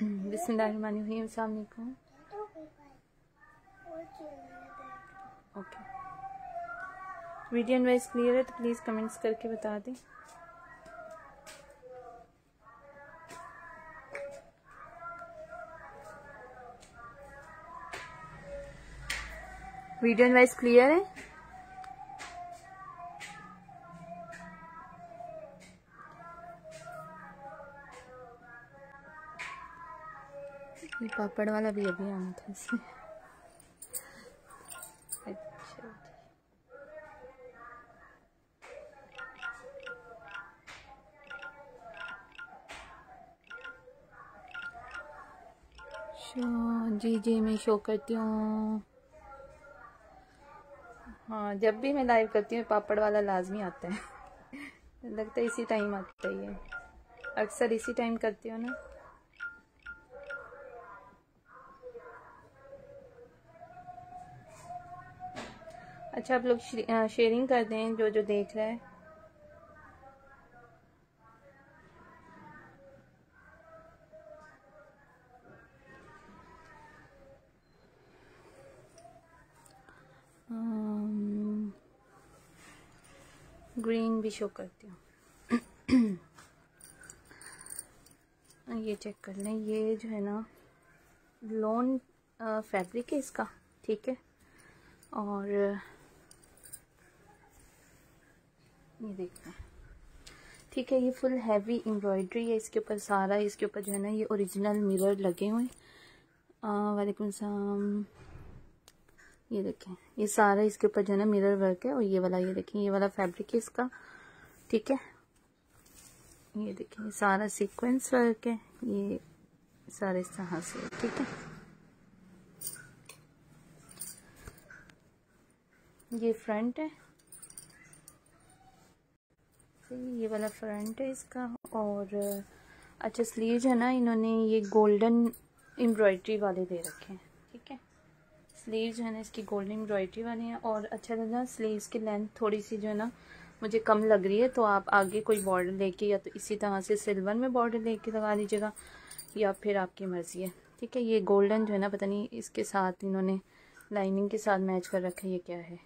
बिस्मिल्लाहिर्रहमानिर्रहीम okay video wise clear है तो प्लीज़ कमेंट्स करके बता दें। वीडियो वाइज क्लियर है? पापड़ वाला भी अभी आना था इसमें अच्छा जी जी, मैं शो करती हूँ। हाँ जब भी मैं लाइव करती हूँ, पापड़ वाला लाजमी आता है। लगता है इसी टाइम आता ही है। अक्सर इसी टाइम करती हूँ ना। अच्छा आप लोग शेयरिंग कर दें जो जो देख रहा है। ग्रीन भी शो करती हूँ। ये चेक कर लें। ये जो है ना लोन फैब्रिक है इसका, ठीक है? और ये देखते ठीक है, ये फुल हैवी एम्ब्रॉयडरी है, इसके ऊपर सारा, इसके ऊपर जो है ना, ये ओरिजिनल मिरर लगे हुए वालेकुम सलाम। ये देखें, ये सारा इसके ऊपर जो है ना मिरर वर्क है, और ये वाला, ये देखें, ये वाला फैब्रिक है इसका। ठीक है? ये देखें, ये सारा सीक्वेंस वर्क है, ये सारे इस तरह से ठीक है? ये फ्रंट है। ये वाला फ्रंट है इसका और अच्छा स्लीव है ना, इन्होंने ये गोल्डन एम्ब्रॉयड्री वाले दे रखे हैं, ठीक है? स्लीव जो है ना, इसकी गोल्डन एम्ब्रॉयडरी वाले हैं और अच्छा ना स्लीव्स की लेंथ थोड़ी सी जो है ना, मुझे कम लग रही है तो आप आगे कोई बॉर्डर लेके या तो इसी तरह से सिल्वर में बॉर्डर लेके लगा लीजिएगा या फिर आपकी मर्ज़ी है, ठीक है? ये गोल्डन जो है ना, पता नहीं इसके साथ इन्होंने लाइनिंग के साथ मैच कर रखा है, ये क्या है?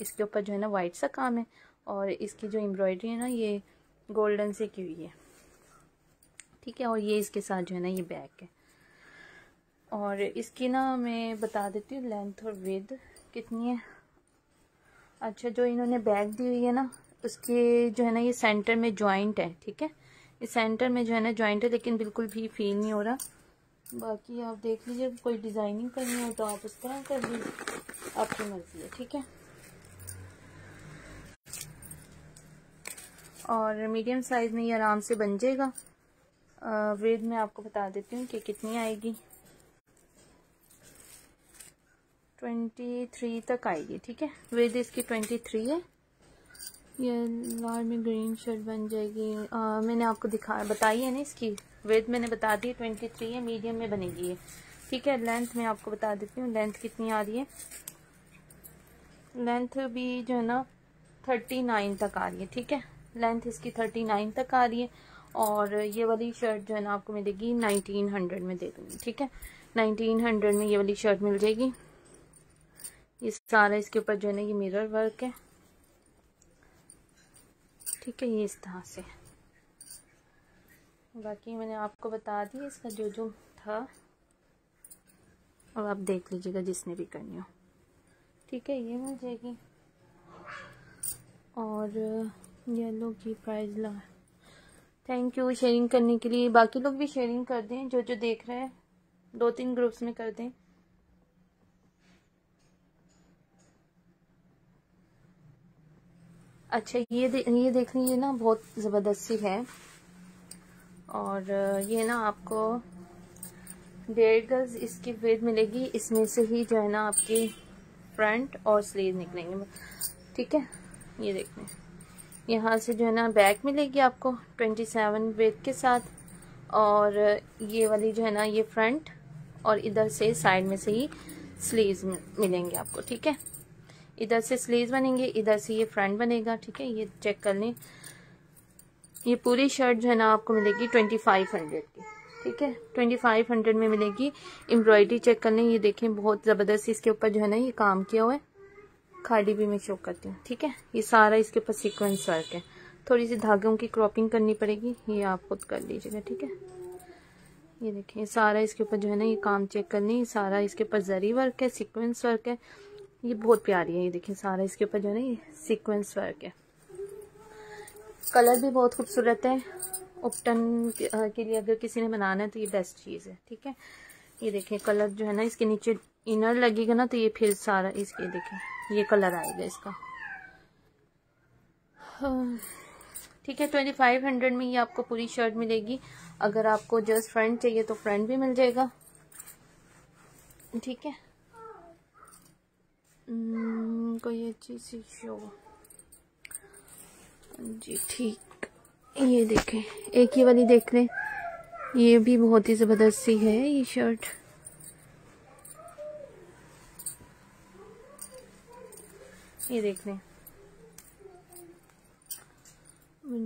इसके ऊपर जो है ना वाइट सा काम है और इसकी जो एम्ब्रॉयडरी है ना, ये गोल्डन से की हुई है। ठीक है, और ये इसके साथ जो है ना, ये बैक है। और इसकी ना, मैं बता देती हूँ लेंथ और विद कितनी है। अच्छा जो इन्होंने बैग दी हुई है ना, उसके जो है ना, ये सेंटर में जॉइंट है, ठीक है? इस सेंटर में जो है ना जॉइंट है, लेकिन बिल्कुल भी फील नहीं हो रहा। बाकी आप देख लीजिए, कोई डिज़ाइनिंग करनी हो तो आप उस तरह कर लीजिए, आपकी मर्ज़ी है, ठीक है? और मीडियम साइज़ में ये आराम से बन जाएगा। वेद में आपको बता देती हूँ कि कितनी आएगी। ट्वेंटी थ्री तक आएगी ठीक है? वेद इसकी ट्वेंटी थ्री है। ये लाल में ग्रीन शर्ट बन जाएगी। आ, मैंने आपको दिखा बताई है ना इसकी। वेद मैंने बता दी ट्वेंटी थ्री है मीडियम में बनेगी ये। ठीक है लेंथ मैं आपको बता देती हूँ लेंथ कितनी आ रही है। लेंथ भी जो है ना थर्टी नाइन तक आ रही है ठीक है? लेंथ इसकी थर्टी नाइन तक आ रही है। और ये वाली शर्ट जो है ना आपको मिलेगी नाइनटीन हंड्रेड में दे दूँगी, ठीक है? नाइनटीन हंड्रेड में ये वाली शर्ट मिल जाएगी। ये सारा इसके ऊपर जो है ना ये मिरर वर्क है। ठीक है, ये इस तरह से बाकी मैंने आपको बता दी इसका जो जो था। और आप देख लीजिएगा जिसने भी करनी हो। ठीक है, ये मिल जाएगी। और येलो की प्राइस ला। थैंक यू शेयरिंग करने के लिए। बाकी लोग भी शेयरिंग कर दें जो जो देख रहे हैं। दो तीन ग्रुप्स में कर दें। अच्छा ये दे, ये देख लीजिए ना बहुत ज़बरदस्त है। और ये ना आपको डेढ़ गज इसकी वेट मिलेगी। इसमें से ही जो है ना आपकी फ्रंट और स्लीव निकलेंगे। ठीक है? ये देखने। यहाँ से जो है ना बैक मिलेगी आपको ट्वेंटी सेवन वेट के साथ। और ये वाली जो है ना ये फ्रंट और इधर से साइड में से ही स्लीव्स मिलेंगे आपको, ठीक है? इधर से स्लीव्स बनेंगे, इधर से ये फ्रंट बनेगा, ठीक है? ये चेक कर लें। ये पूरी शर्ट जो है ना आपको मिलेगी ट्वेंटी फाइव हंड्रेड की, ठीक है? ट्वेंटी फाइव हंड्रेड में मिलेगी। एम्ब्रॉयडरी चेक कर लें। ये देखें, बहुत ज़बरदस्त इसके ऊपर जो है ना ये काम किया हुआ है। खाड़ी भी मैं शो करती हूँ, ठीक है? ये सारा इसके ऊपर सीक्वेंस वर्क है। थोड़ी सी धागों की क्रॉपिंग करनी पड़ेगी, ये आप खुद कर लीजिएगा, ठीक है? ये देखें सारा इसके ऊपर जो है ना, ये काम चेक करनी है सारा इसके ऊपर जरी वर्क है सीक्वेंस वर्क है। ये बहुत प्यारी है, ये देखिए, सारा इसके ऊपर जो है ना, ये सीक्वेंस वर्क है। कलर भी बहुत खूबसूरत है। उपटन के लिए अगर किसी ने बनाना है तो ये बेस्ट चीज़ है, ठीक है? ये देखिए, कलर जो है ना, इसके नीचे इनर लगेगा ना तो ये फिर सारा इसके देखें ये कलर आएगा इसका। ठीक है ट्वेंटी फाइव हंड्रेड में ये आपको पूरी शर्ट मिलेगी। अगर आपको जस्ट फ्रंट चाहिए तो फ्रंट भी मिल जाएगा। ठीक है। hmm, कोई अच्छी सी शो जी ठीक। ये देखें एक ही वाली देख लें। ये भी बहुत ही ज़बरदस्त सी है ये शर्ट ये देख लें।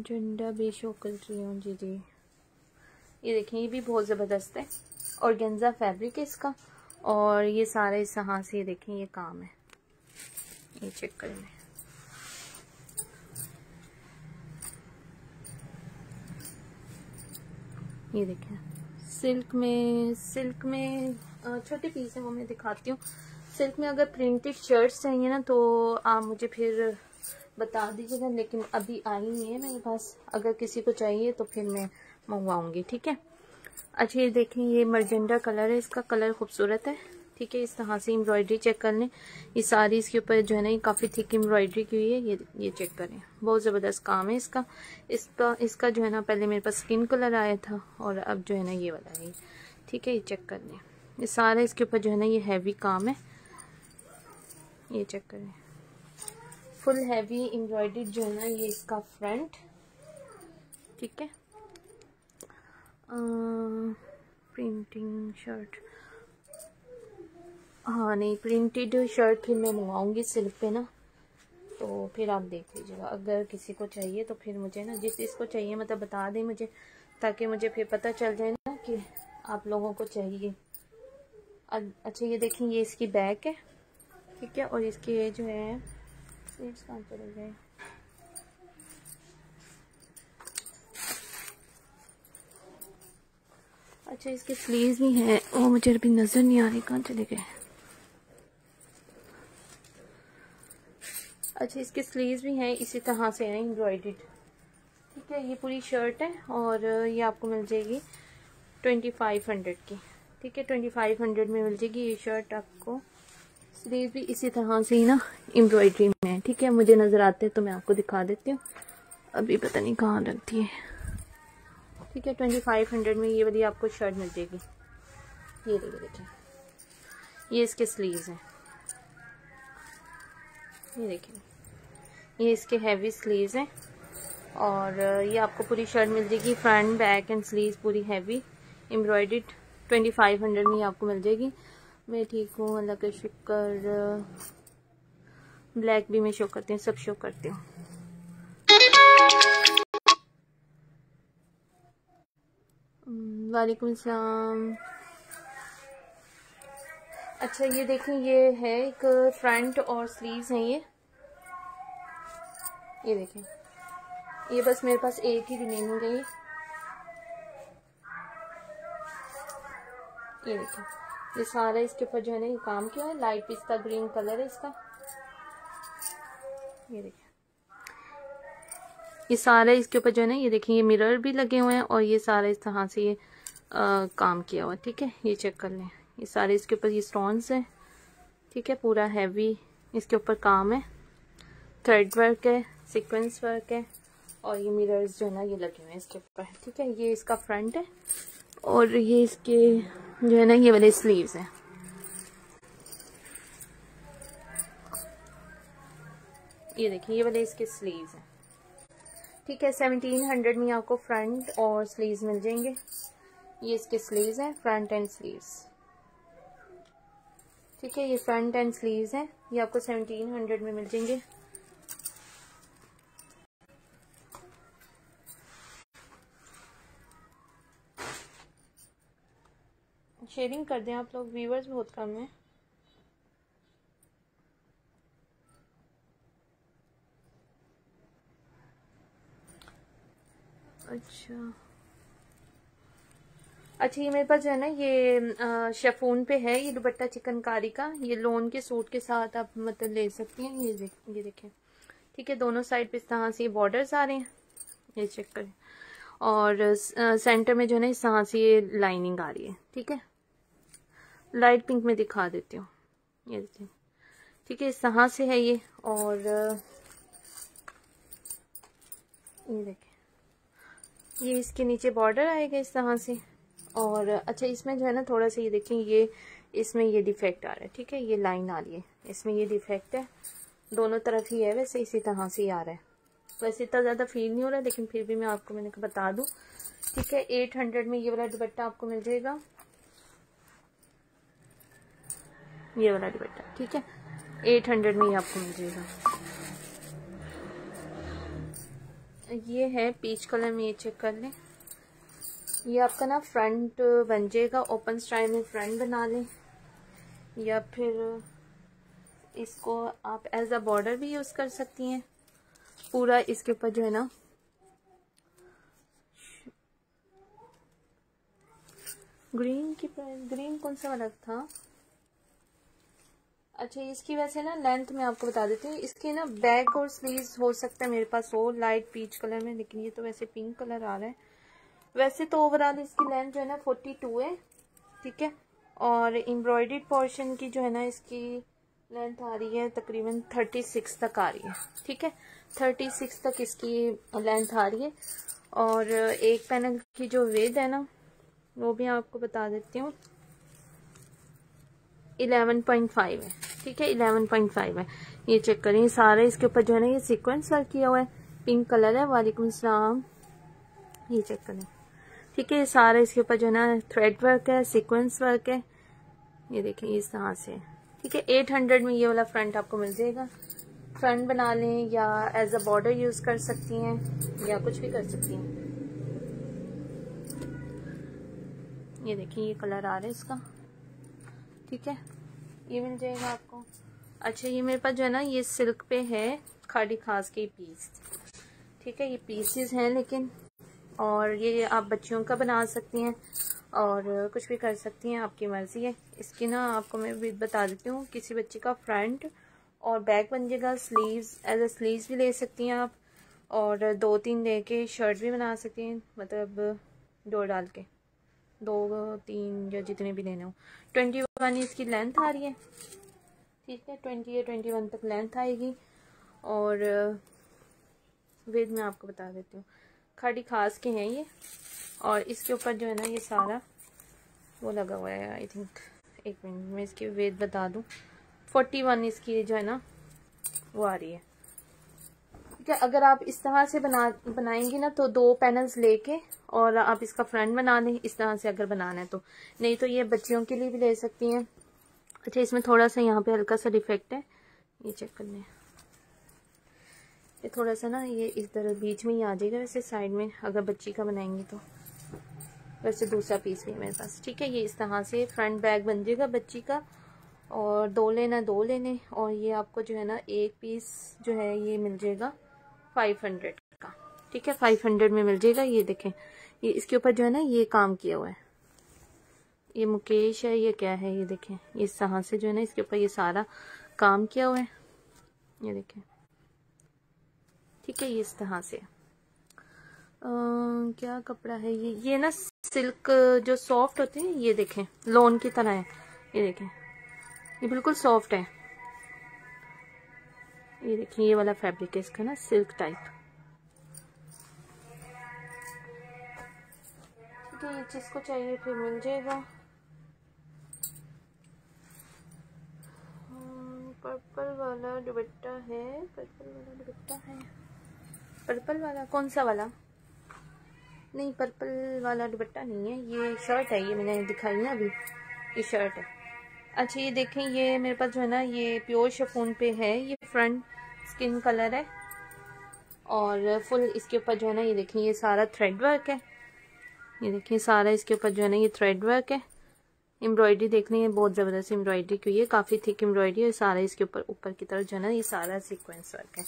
झंडा बेशो कर रही हूँ जी जी। ये देखें, ये भी बहुत ज़बरदस्त है। और गेंजा फैब्रिक है इसका। और ये सारे इस यहाँ से देखें, ये काम है। ये चेक करें ये देखें। सिल्क में सिल्क में छोटे पीस है, वो मैं दिखाती हूँ। सिल्क में अगर प्रिंटेड शर्ट्स चाहिए ना तो आप मुझे फिर बता दीजिएगा, लेकिन अभी आई नहीं है मेरे पास। अगर किसी को चाहिए तो फिर मैं मंगवाऊँगी, ठीक है? अच्छा ये देखें, ये मर्जेंडा कलर है, इसका कलर खूबसूरत है, ठीक है? इस तरह से एम्ब्रॉयडरी चेक कर लें। ये सारी इसके ऊपर जो है ना, ये काफ़ी थिक एम्ब्रॉयडरी की हुई है, ये ये चेक करें बहुत ज़बरदस्त काम है इसका। इसका इसका जो है ना, पहले मेरे पास स्किन कलर आया था, और अब जो है ना, ये वाला है, ठीक है? ये चेक कर लें। ये सारा इसके ऊपर जो है ना, ये हैवी काम है। ये चेक करें। फुल हैवी एम्ब्रॉयडरी जो है ना ये इसका फ्रंट ठीक है? प्रिंटिंग शर्ट हाँ नहीं प्रिंटेड शर्ट फिर मैं मंगवाऊँगी सिल्क पे ना। तो फिर आप देख लीजिएगा। अगर किसी को चाहिए तो फिर मुझे ना, जिस चीज़ को चाहिए मतलब बता दें मुझे, ताकि मुझे फिर पता चल जाए ना कि आप लोगों को चाहिए। अच्छा ये देखें, ये इसकी बैक है। ठीक है, और इसके जो है कहाँ चले गए? अच्छा इसके स्लीव्स भी हैं वो मुझे अभी नज़र नहीं आ रही कहाँ चले गए अच्छा इसके स्लीव्स भी हैं, इसी तरह से हैं एम्ब्रॉयड ठीक है, ये पूरी शर्ट है, और ये आपको मिल जाएगी ट्वेंटी फाइव हंड्रेड की। ठीक है ट्वेंटी फाइव हंड्रेड में मिल जाएगी ये शर्ट आपको। स्लीव भी इसी तरह से ही ना एम्ब्रॉयडरी में है। ठीक है, मुझे नज़र आते हैं तो मैं आपको दिखा देती हूँ। अभी पता नहीं कहाँ रखती है। ठीक है ट्वेंटी फाइव हंड्रेड में ये वाली आपको शर्ट मिल जाएगी। ये देखिए देखिए ये इसके स्लीव्स हैं। ये देखिए। ये इसके हैवी स्लीव्स हैं। और ये आपको पूरी शर्ट मिल जाएगी। फ्रंट बैक एंड स्लीव्स पूरी heavy embroidery twenty five hundred में आपको मिल जाएगी। मैं ठीक हूँ, अल्लाह का शुक्र, ब्लैक भी मैं शो करती हूँ, सब शो करती हूँ। वालेकुम सलाम। अच्छा ये देखें ये है एक फ्रंट और स्लीव्स हैं ये। ये देखें ये बस मेरे पास एक ही रिमेनिंग है ये। देखें ये सारा इसके ऊपर जो है ना ये काम किया है। लाइट पिस्ता ग्रीन कलर है इसका। ये देखें ये सारा इसके ऊपर जो है ना ये देखें ये मिरर भी लगे हुए हैं और ये सारा इस तरह से ये आ, काम किया हुआ ठीक है? ये चेक कर लें। ये सारे इसके ऊपर ये स्टोन्स हैं ठीक है? पूरा हैवी इसके ऊपर काम है। थ्रेड वर्क है सीक्वेंस वर्क है और ये मिरर्स जो है ना ये लगे हुए हैं इसके ऊपर ठीक है? ये इसका फ्रंट है और ये इसके जो है ना, ये वाले स्लीव्स हैं। ये देखिए, ये वाले इसके स्लीव्स हैं। ठीक है सेवनटीन हंड्रेड में आपको फ्रंट और स्लीव्स मिल जाएँगे। ये इसके स्लीव्स हैं फ्रंट एंड स्लीव्स ठीक है, ये फ्रंट एंड स्लीव्स हैं। ये आपको सेवनटीन हंड्रेड में मिल जाएँगे। शेयरिंग कर दें आप लोग व्यूवर्स बहुत कम हैं। अच्छा। अच्छा ये मेरे पास जो है ना, ये शेफून पे है, ये दुपट्टा चिकनकारी का। ये लोन के सूट के साथ आप मतलब ले सकती हैं, ये देख, ये देखें। ठीक है, दोनों साइड पे इस तरह से बॉर्डर्स आ रहे हैं। ये चेक करें। और सेंटर में जो है ना, इस तरह से ये लाइनिंग आ रही है। ठीक है? लाइट पिंक में दिखा देती हूँ। ये देखिए। ठीक है, इस तरह से है ये और, ये देखें ये इसके नीचे बॉर्डर आएगा इस तरह से। और अच्छा इसमें जो है ना, थोड़ा सा ये देखें ये, इसमें ये डिफेक्ट आ रहा है। ठीक है, ये लाइन आ रही है। इसमें ये डिफेक्ट है। दोनों तरफ़ ही है वैसे, इसी तरह से ही आ रहा है। वैसे इतना ज़्यादा फील नहीं हो रहा, लेकिन फिर भी मैं आपको मैंने बता दूँ। ठीक है एट हंड्रेड में ये वाला दुपट्टा आपको मिल जाएगा। ये वाला दुपट्टा ठीक है? एट हंड्रेड में ही आपको मिल जाएगा। ये है पीच कलर में ये चेक कर लें। ये आपका ना फ्रंट बन जाएगा। ओपन स्टाइल में फ्रंट बना लें। या फिर इसको आप एज अ बॉर्डर भी यूज़ कर सकती हैं। पूरा इसके ऊपर जो है ना ग्रीन की ग्रीन कौन सा वाला था? अच्छा इसकी वैसे ना लेंथ में आपको बता देती हूँ। इसके ना बैक और स्लीव्स हो सकता है मेरे पास हो लाइट पीच कलर में, लेकिन ये तो वैसे पिंक कलर आ रहा है। वैसे तो ओवरऑल इसकी लेंथ जो है ना फोर्टी टू है, ठीक है? और एम्ब्रॉयड पोर्शन की जो है ना इसकी लेंथ आ रही है तकरीबन थर्टी सिक्स तक आ रही है, ठीक है? थर्टी सिक्स तक इसकी लेंथ आ रही है। और एक पैनल की जो वेद है ना, वो भी आपको बता देती हूँ। इलेवन पॉइंट फाइव है। ठीक है, इलेवन पॉइंट फाइव है। ये चेक करें सारे इसके ऊपर जो है ना, ये सीक्वेंस वर्क किया हुआ है। पिंक कलर है वालेकुम सलाम ये चेक करें। ठीक है, ये सारा इसके ऊपर जो है ना थ्रेड वर्क है सीक्वेंस वर्क है। ये देखें इस तरह से ठीक है एट हंड्रेड में ये वाला फ्रंट आपको मिल जाएगा। फ्रंट बना लें या एज अ बॉर्डर यूज़ कर सकती हैं, या कुछ भी कर सकती हैं। ये देखिए ये कलर आ रहा है इसका। ठीक है? ये मिल जाएगा आपको। अच्छा ये मेरे पास जो है ना, ये सिल्क पे है खाड़ी खास के पीस। ठीक है, ये पीसेस हैं लेकिन, और ये आप बच्चियों का बना सकती हैं, और कुछ भी कर सकती हैं, आपकी मर्ज़ी है। इसकी ना आपको मैं भी बता देती हूँ, किसी बच्चे का फ्रंट और बैक बन जाएगा, स्लीव्स एज ए स्लीव्स भी ले सकती हैं आप, और दो तीन लेके शर्ट भी बना सकती हैं मतलब दो डाल के। दो, तीन, या जितने भी लेने हो। ट्वेंटी वन इसकी लेंथ आ रही है। ठीक है ट्वेंटी या ट्वेंटी वन तक लेंथ आएगी। और वेद में आपको बता देती हूँ। खाड़ी खास के हैं ये। और इसके ऊपर जो है ना, ये सारा, वो लगा हुआ है आई थिंक एक मिनट मैं इसकी वेद बता दूँ। फोर्टी वन इसकी जो है ना, वो आ रही है। ठीक है अगर आप इस तरह से बना, बनाएँगे ना तो दो पैनल्स लेके और आप इसका फ्रंट बना लें इस तरह से अगर बनाना है तो। नहीं तो ये बच्चियों के लिए भी ले सकती हैं। अच्छा इसमें थोड़ा सा यहाँ पे हल्का सा डिफेक्ट है। ये चेक कर लें। ये थोड़ा सा ना ये इस तरह बीच में ही आ जाएगा वैसे साइड में, अगर बच्ची का बनाएँगे तो। वैसे दूसरा पीस भी है मेरे पास। ठीक है, ये इस तरह से फ्रंट बैग बन जाएगा बच्ची का। और दो लेना दो लेने। और ये आपको जो है ना, एक पीस जो है ये मिल जाएगा। फाइव हंड्रेड का। ठीक है फाइव हंड्रेड में मिल जाएगा। ये देखें ये इसके ऊपर जो है ना ये काम किया हुआ है। ये मुकेश है ये क्या है ये देखें ये तरह से जो है ना इसके ऊपर ये सारा काम किया हुआ है। ये देखें। ठीक है ये इस तरह से। आ, क्या कपड़ा है ये? ये ना सिल्क जो सॉफ्ट होते हैं ये देखें लोन की तरह है। ये देखें। ये बिल्कुल सॉफ्ट है। ये देखें ये वाला फैब्रिक है इसका ना सिल्क टाइप है ये जिसको चाहिए फिर मिल जाएगा। पर्पल हाँ, वाला दुपट्टा है पर्पल वाला दुपट्टा है। पर्पल वाला कौन सा वाला? नहीं पर्पल वाला दुपट्टा नहीं है ये शर्ट है ये मैंने दिखाई ना अभी ये शर्ट है। अच्छा ये देखें, ये मेरे पास जो है ना, ये प्योर शफोन पे है, ये फ्रंट स्किन कलर है। और फुल इसके ऊपर जो है ना, ये देखें, ये सारा थ्रेड वर्क है। ये देखें, सारा इसके ऊपर जो है ना, ये थ्रेड वर्क है। एम्ब्रॉयडरी देख रही है बहुत ज़बरदस्त एम्ब्रॉयडरी की है, काफ़ी थिक एम्ब्रॉयडरी है सारा इसके ऊपर ऊपर की तरफ़ जो है ना, ये सारा सीक्वेंस वर्क है।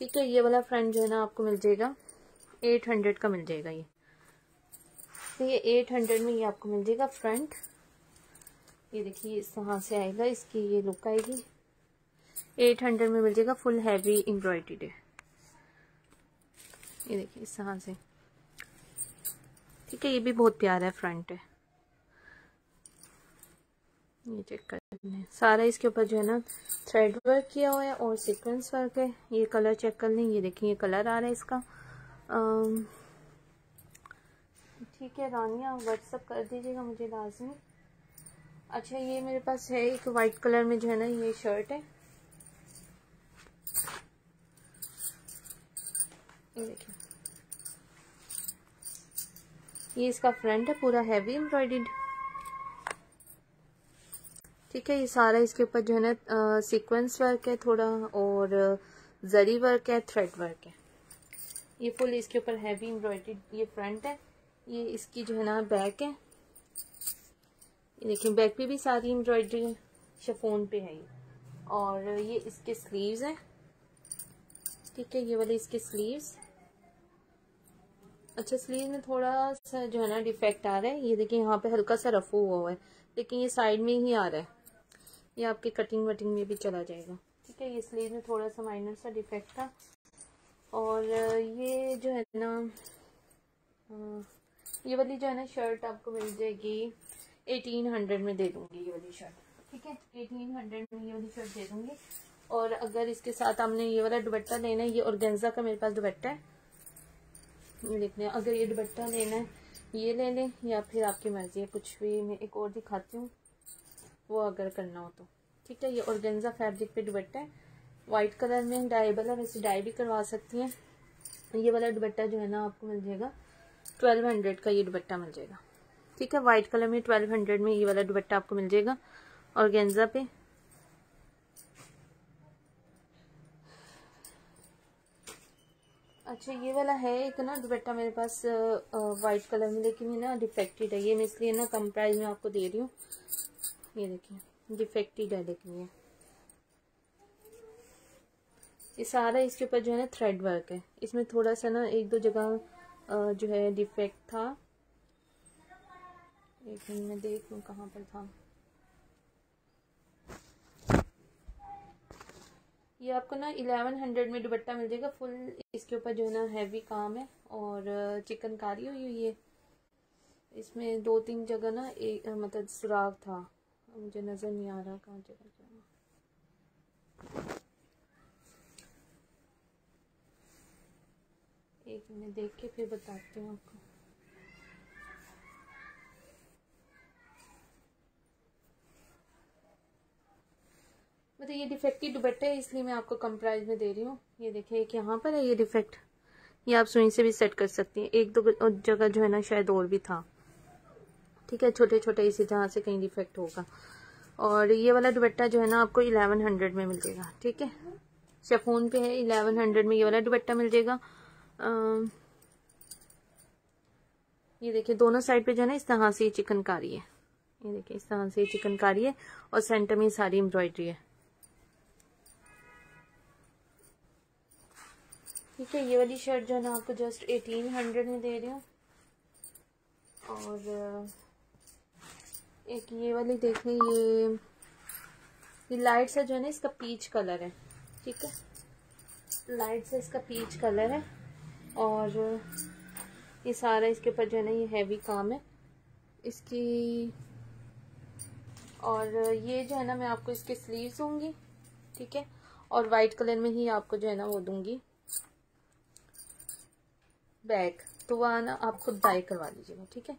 ठीक है, ये वाला फ्रंट जो है ना, आपको मिल जाएगा एट हंड्रेड का मिल जाएगा ये। तो ये एट हंड्रेड में ये आपको मिल जाएगा फ्रंट ये देखिए, इस तरह से आएगा, इसकी ये लुक आएगी। एट हंड्रेड में मिल जाएगा फुल हैवी एम्ब्रॉयडरी है ये देखिए, इस तरह से। ठीक है, ये भी बहुत प्यारा है फ्रंट है। ये चेक कर सारा इसके ऊपर जो है ना थ्रेड वर्क किया हुआ है और सीक्वेंस वर्क है। ये कलर चेक कर लें। ये देखिए, ये कलर आ रहा है इसका। ठीक है, रानिया व्हाट्सअप कर दीजिएगा मुझे, लाजमी। अच्छा ये मेरे पास है, एक वाइट कलर में जो है ना, ये शर्ट है। ये देखिए। ये इसका फ्रंट है, पूरा हैवी एम्ब्रॉयड ठीक है, ये सारा इसके ऊपर जो है ना सीक्वेंस वर्क है थोड़ा, और जरी वर्क है थ्रेड वर्क है। ये फुल इसके ऊपर हैवी एम्ब्रॉयड ये फ्रंट है। ये इसकी जो है ना बैक है। देखिए बैक पे भी सारी एम्ब्रॉयडरी शफोन पे है ये। और ये इसके स्लीव्स हैं। ठीक है, ये वाले इसके स्लीव्स अच्छा स्लीव में थोड़ा सा जो है ना डिफेक्ट आ रहा है। ये देखिए, यहाँ पे हल्का सा रफू हुआ हुआ है। लेकिन ये साइड में ही आ रहा है। ये आपकी कटिंग वटिंग में भी चला जाएगा। ठीक है, ये स्लीव में थोड़ा सा माइनर सा डिफेक्ट था। और ये जो है ना ये वाली जो है ना शर्ट आपको मिल जाएगी। एटीन हंड्रेड में दे दूँगी ये वाली शर्ट ठीक है? एटीन हंड्रेड में ये वाली शर्ट दे दूँगी। और अगर इसके साथ हमने ये वाला दुबट्टा लेना है, ये ऑर्गेन्जा का मेरे पास दुबट्टा है। ये देख लें अगर ये दुबट्टा लेना है, ये ले लें, या फिर आपकी मर्ज़ी है, कुछ भी मैं एक और दिखाती हूँ। वो अगर करना हो तो ठीक है? ये ऑर्गेन्जा फैब्रिक पे दुबट्टा है। वाइट कलर में डाइबल है वैसे डाई भी करवा सकती हैं। ये वाला दुबट्टा जो है ना, आपको मिल जाएगा ट्वेल्व हंड्रेड का ये दुबट्टा मिल जाएगा। ठीक है व्हाइट कलर में ट्वेल्व हंड्रेड में ये वाला दुबट्टा आपको मिल जाएगा। और गेंजा पे? अच्छा ये वाला है एक ना दुपट्टा मेरे पास वाइट कलर में, लेकिन ये ना डिफेक्टेड है। ये मैं इसलिए ना कम प्राइस में आपको दे रही हूँ। ये देखिए डिफेक्टेड है लेकिन ये ये सारा इसके ऊपर जो है ना थ्रेड वर्क है। इसमें थोड़ा सा ना एक दो जगह जो है डिफेक्ट था। एक मिनट में देख लूँ कहाँ पर था। ये आपको ना इलेवन हंड्रेड में दुपट्टा मिल जाएगा, फुल इसके ऊपर जो है ना हैवी काम है और चिकनकारी हुई हुई है। इसमें दो तीन जगह ना एक मतलब सुराग था। मुझे नज़र नहीं आ रहा कहाँ जगह जगह एक मिनट देख के फिर बताती हूँ आपको। मतलब ये डिफेक्टिव दुपट्टा है इसलिए मैं आपको कम प्राइस में दे रही हूँ। ये देखिए, एक यहाँ पर है ये डिफेक्ट ये आप सुई से भी सेट कर सकती हैं। एक दो जगह जो है ना, शायद और भी था। ठीक है छोटे छोटे इसी जहाँ से कहीं डिफेक्ट होगा। और ये वाला दुपट्टा जो है ना, आपको इलेवन हंड्रेड में मिल जाएगा। ठीक है? शेफोन पे है इलेवन हंड्रेड में ये वाला दुबट्टा मिल जाएगा। ये देखिए, दोनों साइड पे जो है ना, इस तरह से ये चिकनकारी है। ये देखिए, इस तरह से ये चिकनकारी है और सेंटर में सारी एम्ब्रॉयडरी है। ठीक है, ये वाली शर्ट जो है ना आपको जस्ट एटीन हंड्रेड में दे रही हूँ। और, एक ये वाली देखें ये ये लाइट सा जो है ना, इसका पीच कलर है। ठीक है? लाइट सा इसका पीच कलर है। और, ये सारा इसके ऊपर जो है ना, ये हैवी काम है। इसकी, और ये जो है ना, मैं आपको इसके स्लीव्स दूँगी। ठीक है? और वाइट कलर में ही आपको जो है ना, वो दूँगी। बैग तो वह ना आप खुद डाई करवा लीजिएगा, ठीक है?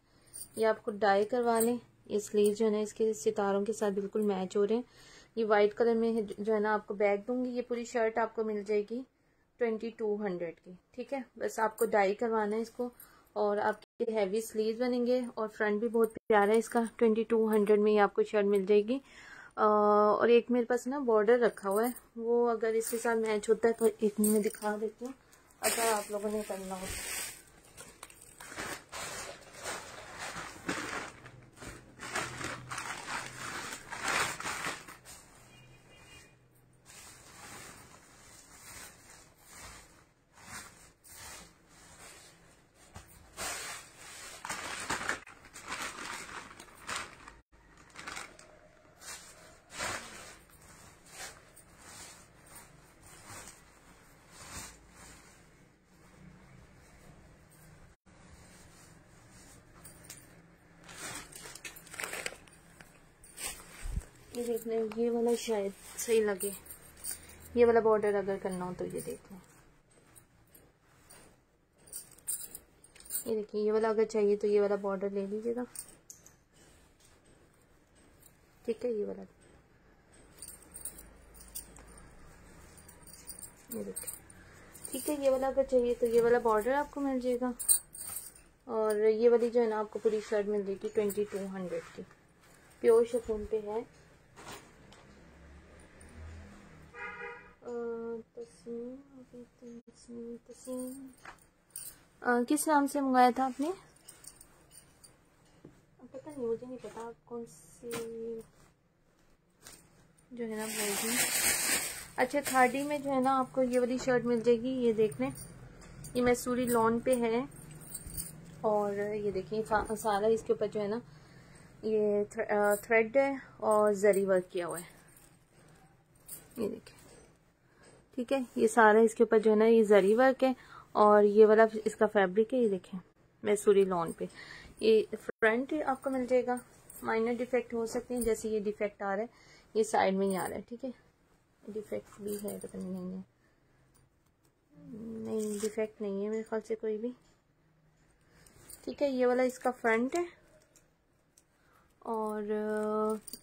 ये आप खुद डाई करवा लें। ये स्लीव जो है ना, इसके सितारों के साथ बिल्कुल मैच हो रहे हैं। ये वाइट कलर में जो है ना, आपको बैग दूँगी। ये पूरी शर्ट आपको मिल जाएगी ट्वेंटी टू हंड्रेड की, ठीक है? बस आपको डाई करवाना है इसको। और आपके हैवी स्लीव बनेंगे और फ्रंट भी बहुत प्यारा है इसका। ट्वेंटी टू हंड्रेड में ही आपको शर्ट मिल जाएगी। और एक मेरे पास ना बॉर्डर रखा हुआ है। वो अगर इसके साथ मैच होता है तो एक मैं दिखा देती हूँ। अगर आप लोगों ने करना हो देख लें ये वाला शायद सही लगे। ये वाला बॉर्डर अगर करना हो तो ये देख लें। ये देखिए, ये वाला अगर चाहिए तो ये वाला बॉर्डर ले लीजिएगा। ठीक है, ये वाला। ये देखिए। ठीक है, ये वाला अगर चाहिए तो ये वाला बॉर्डर आपको मिल जाएगा। और ये वाली जो है ना, आपको पूरी शर्ट मिल जाएगी ट्वेंटी टू हंड्रेड की। प्योर शफून पे है। किस नाम से मंगाया था आपने? पता नहीं, मुझे नहीं पता कौन सी जो है ना भाई अच्छा खाड़ी में जो है ना आपको ये वाली शर्ट मिल जाएगी, ये देख लें ये मैसूरी लॉन पे है। और ये देखिए सारा इसके ऊपर जो है ना, ये थ्रेड है और जरी वर्क किया हुआ है। ये देखिए। ठीक है? ये सारा इसके ऊपर जो है ना ये जरी वर्क है और ये वाला इसका फैब्रिक है ये देखें। मैसूरी लॉन पे। ये फ्रंट आपको मिल जाएगा। माइनर डिफेक्ट हो सकते हैं जैसे ये डिफेक्ट आ रहा है ये साइड में ही आ रहा है ठीक है? डिफेक्ट भी है पता नहीं नहीं है नहीं डिफेक्ट नहीं है मेरे ख्याल से कोई भी। ठीक है ये वाला इसका फ्रंट है। और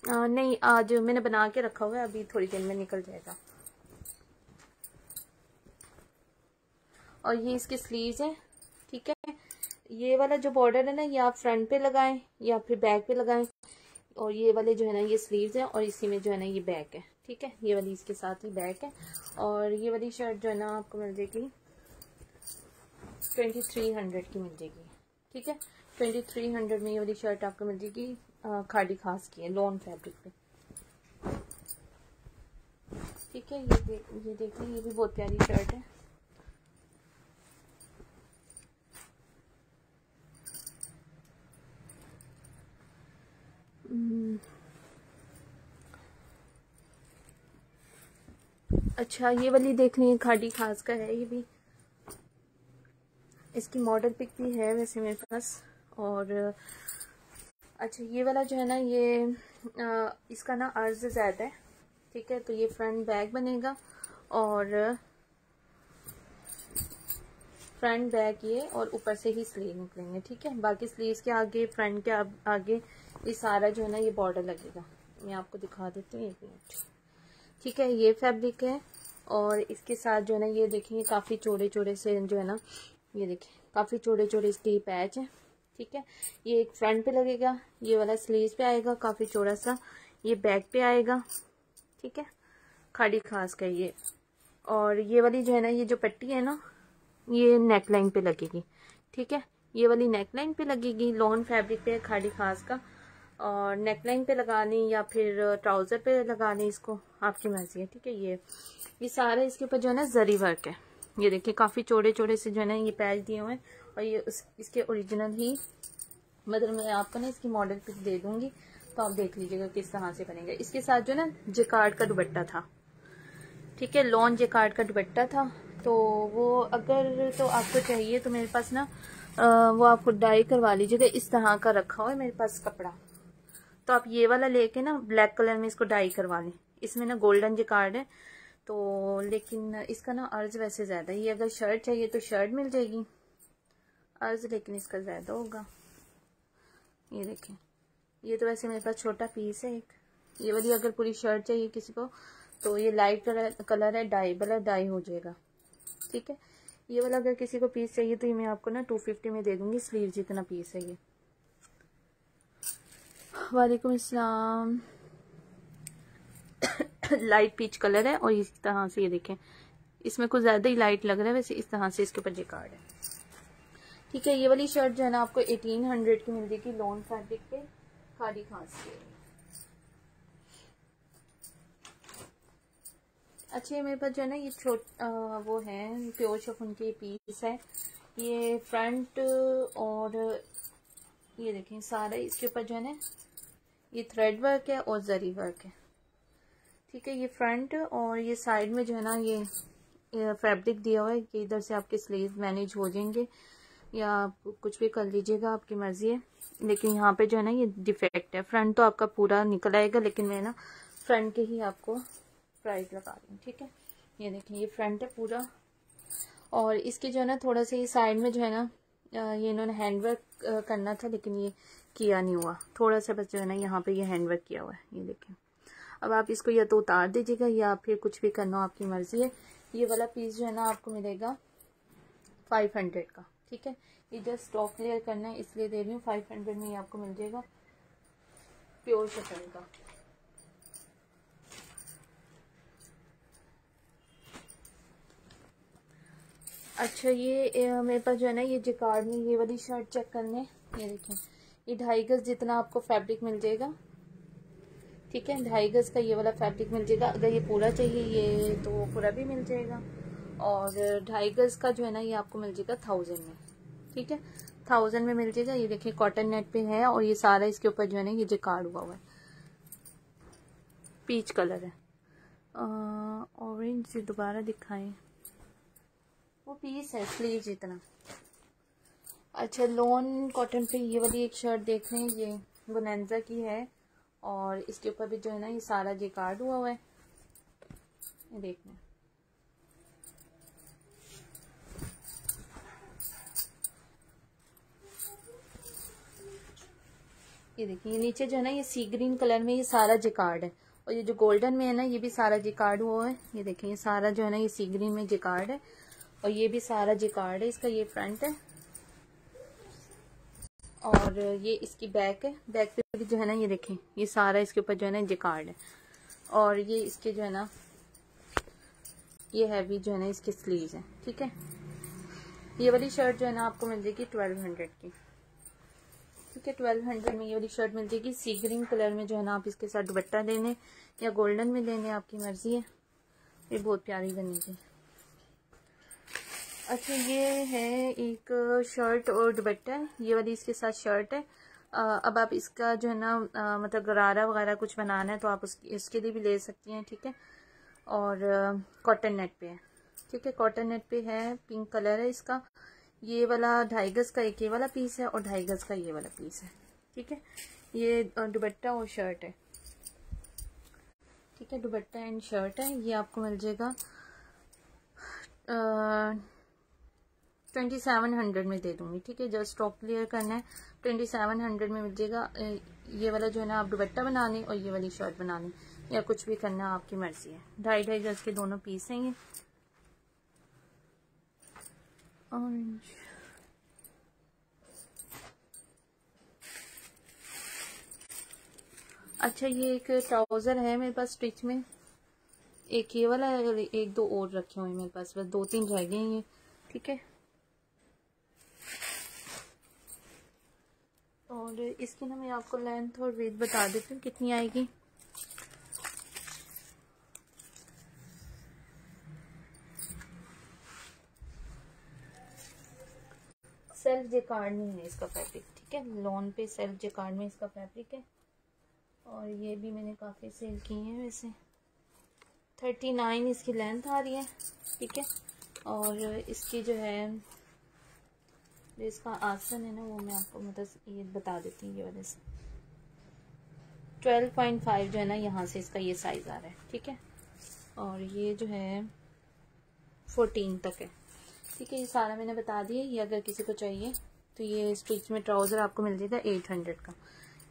आ, नहीं आज मैंने बना के रखा हुआ है अभी थोड़ी देर में निकल जाएगा। और ये इसके स्लीव्स हैं, ठीक है? ये वाला जो बॉर्डर है ना, ये आप फ्रंट पे लगाएँ, या फिर बैक पे लगाएँ और ये वाले जो है ना, ये स्लीव्स हैं और इसी में जो है ना, ये बैक है, ठीक है? ये वाली इसके साथ ही बैक है और ये वाली शर्ट जो है ना, आपको मिल जाएगी ट्वेंटी थ्री हंड्रेड की मिल जाएगी, ठीक है? ट्वेंटी थ्री हंड्रेड में ये वाली शर्ट आपको मिल जाएगी खाड़ी खास की है लॉन फैब्रिक पे, ठीक है? ये देख ये देखिए, ये भी बहुत प्यारी शर्ट है। अच्छा ये वाली देख ली खाड़ी खास का है ये भी। इसकी मॉडल पिक भी है वैसे मेरे पास और अच्छा ये वाला जो है ना ये आ, इसका ना अर्ज़ ज़्यादा है ठीक है तो ये फ्रंट बैग बनेगा और फ्रंट बैग ये और ऊपर से ही स्लीव निकलेंगे ठीक है? बाकी स्लीव्स के आगे फ्रंट के आगे ये सारा जो है ना ये बॉर्डर लगेगा। मैं आपको दिखा देती हूँ एक मिनट ठीक है ये फैब्रिक है और इसके साथ जो है ना, ये देखेंगे काफ़ी चौड़े चौड़े से जो है ना, ये देखिए काफ़ी चौड़े चौड़े इसके पैच है, ठीक है? ये एक फ्रंट पे लगेगा, ये वाला स्लीव पे आएगा, काफ़ी चौड़ा सा, ये बैक पे आएगा, ठीक है? खाड़ी खास का ये। और ये वाली जो है ना, ये जो पट्टी है ना, ये नेक लाइन पे लगेगी, ठीक है? ये वाली नेक लाइन पे लगेगी लॉन फैब्रिक पे खाड़ी खास का। और नेक लाइन पे लगानी या फिर ट्राउज़र पे लगानी इसको आपकी मर्ज़ी है ठीक है? ये ये सारा इसके ऊपर जो है ना जरी वर्क है। ये देखिए काफ़ी चौड़े चौड़े से जो है ना ये पैच दिए हुए हैं और ये उस इसके ओरिजिनल ही मतलब मैं आपको ना इसकी मॉडल पिक दे दूँगी तो आप देख लीजिएगा किस तरह से बनेगा। इसके साथ जो है ना जेकार्ड का दुबट्टा था ठीक है? लॉन जेकार्ड का दुबट्टा था तो वो अगर तो आपको चाहिए तो मेरे पास ना आ, वो आपको डाई करवा लीजिएगा इस तरह का रखा हुआ है मेरे पास कपड़ा। तो आप ये वाला लेके ना ब्लैक कलर में इसको डाई करवा लें। इसमें ना गोल्डन जेकार्ड है तो लेकिन इसका ना अर्ज़ वैसे ज़्यादा ही अगर शर्ट चाहिए तो शर्ट मिल जाएगी। अर्ज़ लेकिन इसका ज़्यादा होगा। ये देखें। ये तो वैसे मेरे पास छोटा पीस है एक। ये वाली अगर पूरी शर्ट चाहिए किसी को तो ये लाइट कलर कलर है डाई वाला डाई हो जाएगा। ठीक है? ये वाला अगर किसी को पीस चाहिए तो ये मैं आपको ना टू फिफ्टी में दे दूँगी स्लीव जितना पीस है ये। वालेकुम अस्सलाम। लाइट पीच कलर है और इस तरह से ये देखें। इसमें कुछ ज़्यादा ही लाइट लग रहा है, वैसे इस तरह से इसके ऊपर जिकार्ड है। ठीक है, ये वाली शर्ट जो है ना, आपको एटीन हंड्रेड की मिल जाएगी लॉन फैब्रिक पे खाड़ी खास के अच्छे मेरे पास जो है ना, ये छोट वो है प्योर शफुन के पीस है। ये फ्रंट और ये देखें, सारा इसके ऊपर जो है ना ये थ्रेड वर्क है और जरी वर्क है। ठीक है, ये फ्रंट और ये साइड में जो है ना ये फैब्रिक दिया हुआ है कि इधर से आपके स्लीव मैनेज हो जाएँगे या आप कुछ भी कर लीजिएगा, आपकी मर्ज़ी है। लेकिन यहाँ पे जो है ना ये डिफेक्ट है। फ्रंट तो आपका पूरा निकल आएगा, लेकिन मैं ना फ्रंट के ही आपको प्राइस लगा रही हूँ, ठीक है? ये देखें ये फ्रंट है पूरा। और इसके जो है ना थोड़ा सा ये साइड में जो है ना ये इन्होंने हैंडवर्क करना था, लेकिन ये किया नहीं हुआ। थोड़ा सा बस जो है ना, यहाँ पे ये हैंडवर्क किया हुआ है, ये देखें। अब आप इसको या तो उतार दीजिएगा या फिर कुछ भी करना हो आपकी मर्ज़ी है। ये वाला पीस जो है ना, आपको मिलेगा फाइव हंड्रेड का, ठीक है? ये जस्ट स्टॉक क्लियर करना है, इसलिए दे रही हूँ फाइव हंड्रेड में ये आपको मिल जाएगा प्योर शटल का। अच्छा ये मेरे पास जो है ना, ये जिकार्ड में ये वाली शर्ट चेक करने ये देखें। ये ढाई गज जितना आपको फैब्रिक मिल जाएगा। ठीक है, ढाई गज का ये वाला फैब्रिक मिल जाएगा। अगर ये पूरा चाहिए, ये तो पूरा भी मिल जाएगा। और ढाई गज का जो है ना, ये आपको मिल जाएगा थाउज़ेंड में। ठीक है थाउज़ेंड में मिल जाएगा। ये देखिए कॉटन नेट पे है और ये सारा इसके ऊपर जो है ना, ये जिकार्ड हुआ हुआ है। पीच कलर है। ऑरेंज दोबारा दिखाएँ। वो पीस है स्लीव जितना। अच्छा लोन कॉटन पे ये वाली एक शर्ट देख रहे हैं, ये बोनेंजा की है और इसके ऊपर भी जो है ना, ये सारा जे कार्ड हुआ हुआ है। ये देखना ये देखिए नीचे जो है ना, ये सी ग्रीन कलर में ये सारा जिकार्ड है। और ये जो गोल्डन में है ना, ये भी सारा जिकार्ड हुआ है। ये देखिए, ये सारा जो है ना, ये सी ग्रीन में जिकार्ड है। और ये भी सारा जिकार्ड है, इसका ये फ्रंट है। और ये इसकी बैक है। बैक पे भी जो है ना, ये देखें, ये सारा इसके ऊपर जो है ना जिकार्ड है। और ये इसके जो है ना, ये हैवी जो है ना इसके स्लीव है, ठीक है? ये वाली शर्ट जो है ना आपको मिल जाएगी ट्वेल्व हंड्रेड की। ठीक है ट्वेल्व हंड्रेड में ये वाली शर्ट मिल जाएगी। सी ग्रीन कलर में जो है ना आप इसके साथ दुपट्टा लेने या गोल्डन में लेने, आपकी मर्ज़ी है। ये बहुत प्यारी बनेगी। अच्छा ये है एक शर्ट और दुपट्टा। ये वाली इसके साथ शर्ट है। अब आप इसका जो है ना मतलब गरारा वगैरह कुछ बनाना है तो आप उस, इसके लिए भी ले सकती हैं, ठीक है? और कॉटन नेट पे है। ठीक है कॉटन नेट पे है पिंक कलर है इसका। ये वाला ढाई गज का एक ये वाला पीस है और ढाई गज का ये वाला पीस है। ठीक है? ये दुपट्टा और शर्ट है। ठीक है, दुपट्टा एंड शर्ट है। ये आपको मिल जाएगा ट्वेंटी सेवन हंड्रेड में दे दूँगी, ठीक है? जस्ट स्टॉक क्लियर करना है। ट्वेंटी सेवन हंड्रेड में मिल जाएगा ये वाला जो है ना, आप दुपट्टा बनाने और ये वाली शर्ट बना बनाने, या कुछ भी करना आपकी मर्ज़ी है। ढाई ढाई गज के दोनों पीस हैं ये। ऑरेंज अच्छा ये एक ट्राउज़र है मेरे पास स्टिच में। एक ये वाला है, एक दो और रखे हुए मेरे पास, बस दो तीन रह गए ये, ठीक है? और इसकी ना मैं आपको लेंथ और वेट बता देती हूँ, कितनी आएगी। सेल्फ जेकार्ड नहीं है इसका फैब्रिक ठीक है? लॉन पे सेल्फ जेकार्ड में इसका फैब्रिक है। और ये भी मैंने काफ़ी सेल की है वैसे। थर्टी नाइन इसकी लेंथ आ रही है, ठीक है? और इसकी जो है जो इसका आसन है ना, वो मैं आपको मतलब ये बता देती हूँ ये वाले से। ट्वेल्व पॉइंट फाइव जो है ना, यहाँ से इसका ये साइज़ आ रहा है, ठीक है? और ये जो है फोर्टीन तक है। ठीक है, ये सारा मैंने बता दिया, ये अगर किसी को चाहिए तो ये स्टिच में ट्राउज़र आपको मिल जाएगा एट हंड्रेड का।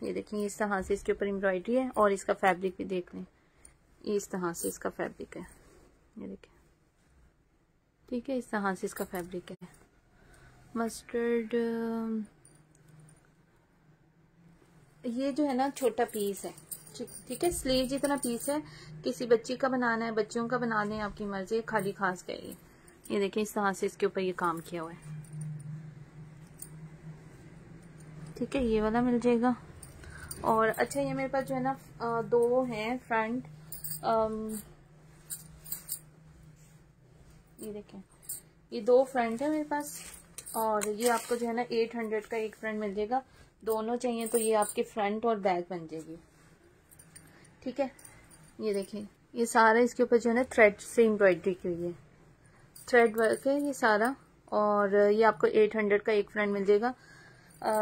ये देखिए इस तरह से इसके ऊपर एम्ब्रॉयडरी है और इसका फैब्रिक भी देख लें। ये इस तरह से इसका फैब्रिक है। ये देखिए ठीक है, इस तरह से इसका फैब्रिक है। मस्टर्ड ये जो है ना छोटा पीस है। ठीक है? स्लीव जितना पीस है, किसी बच्ची का बनाना है बच्चियों का बनाने है, आपकी मर्ज़ी खाली खास का ये। ये देखिए, इस तरह से इसके ऊपर ये काम किया हुआ है। ठीक है, ये वाला मिल जाएगा। और अच्छा ये मेरे पास जो है ना दो हैं फ्रंट ये देखें। ये दो फ्रंट है मेरे पास। और ये आपको जो है ना एट हंड्रेड का एक फ्रंट मिल जाएगा। दोनों चाहिए तो ये आपके फ्रंट और बैक बन जाएगी। ठीक है? ये देखिए, ये सारा इसके ऊपर जो है ना थ्रेड से एम्ब्रॉयडरी की हुई है थ्रेड वर्क है ये सारा और ये आपको एट हंड्रेड का एक फ्रंट मिल जाएगा।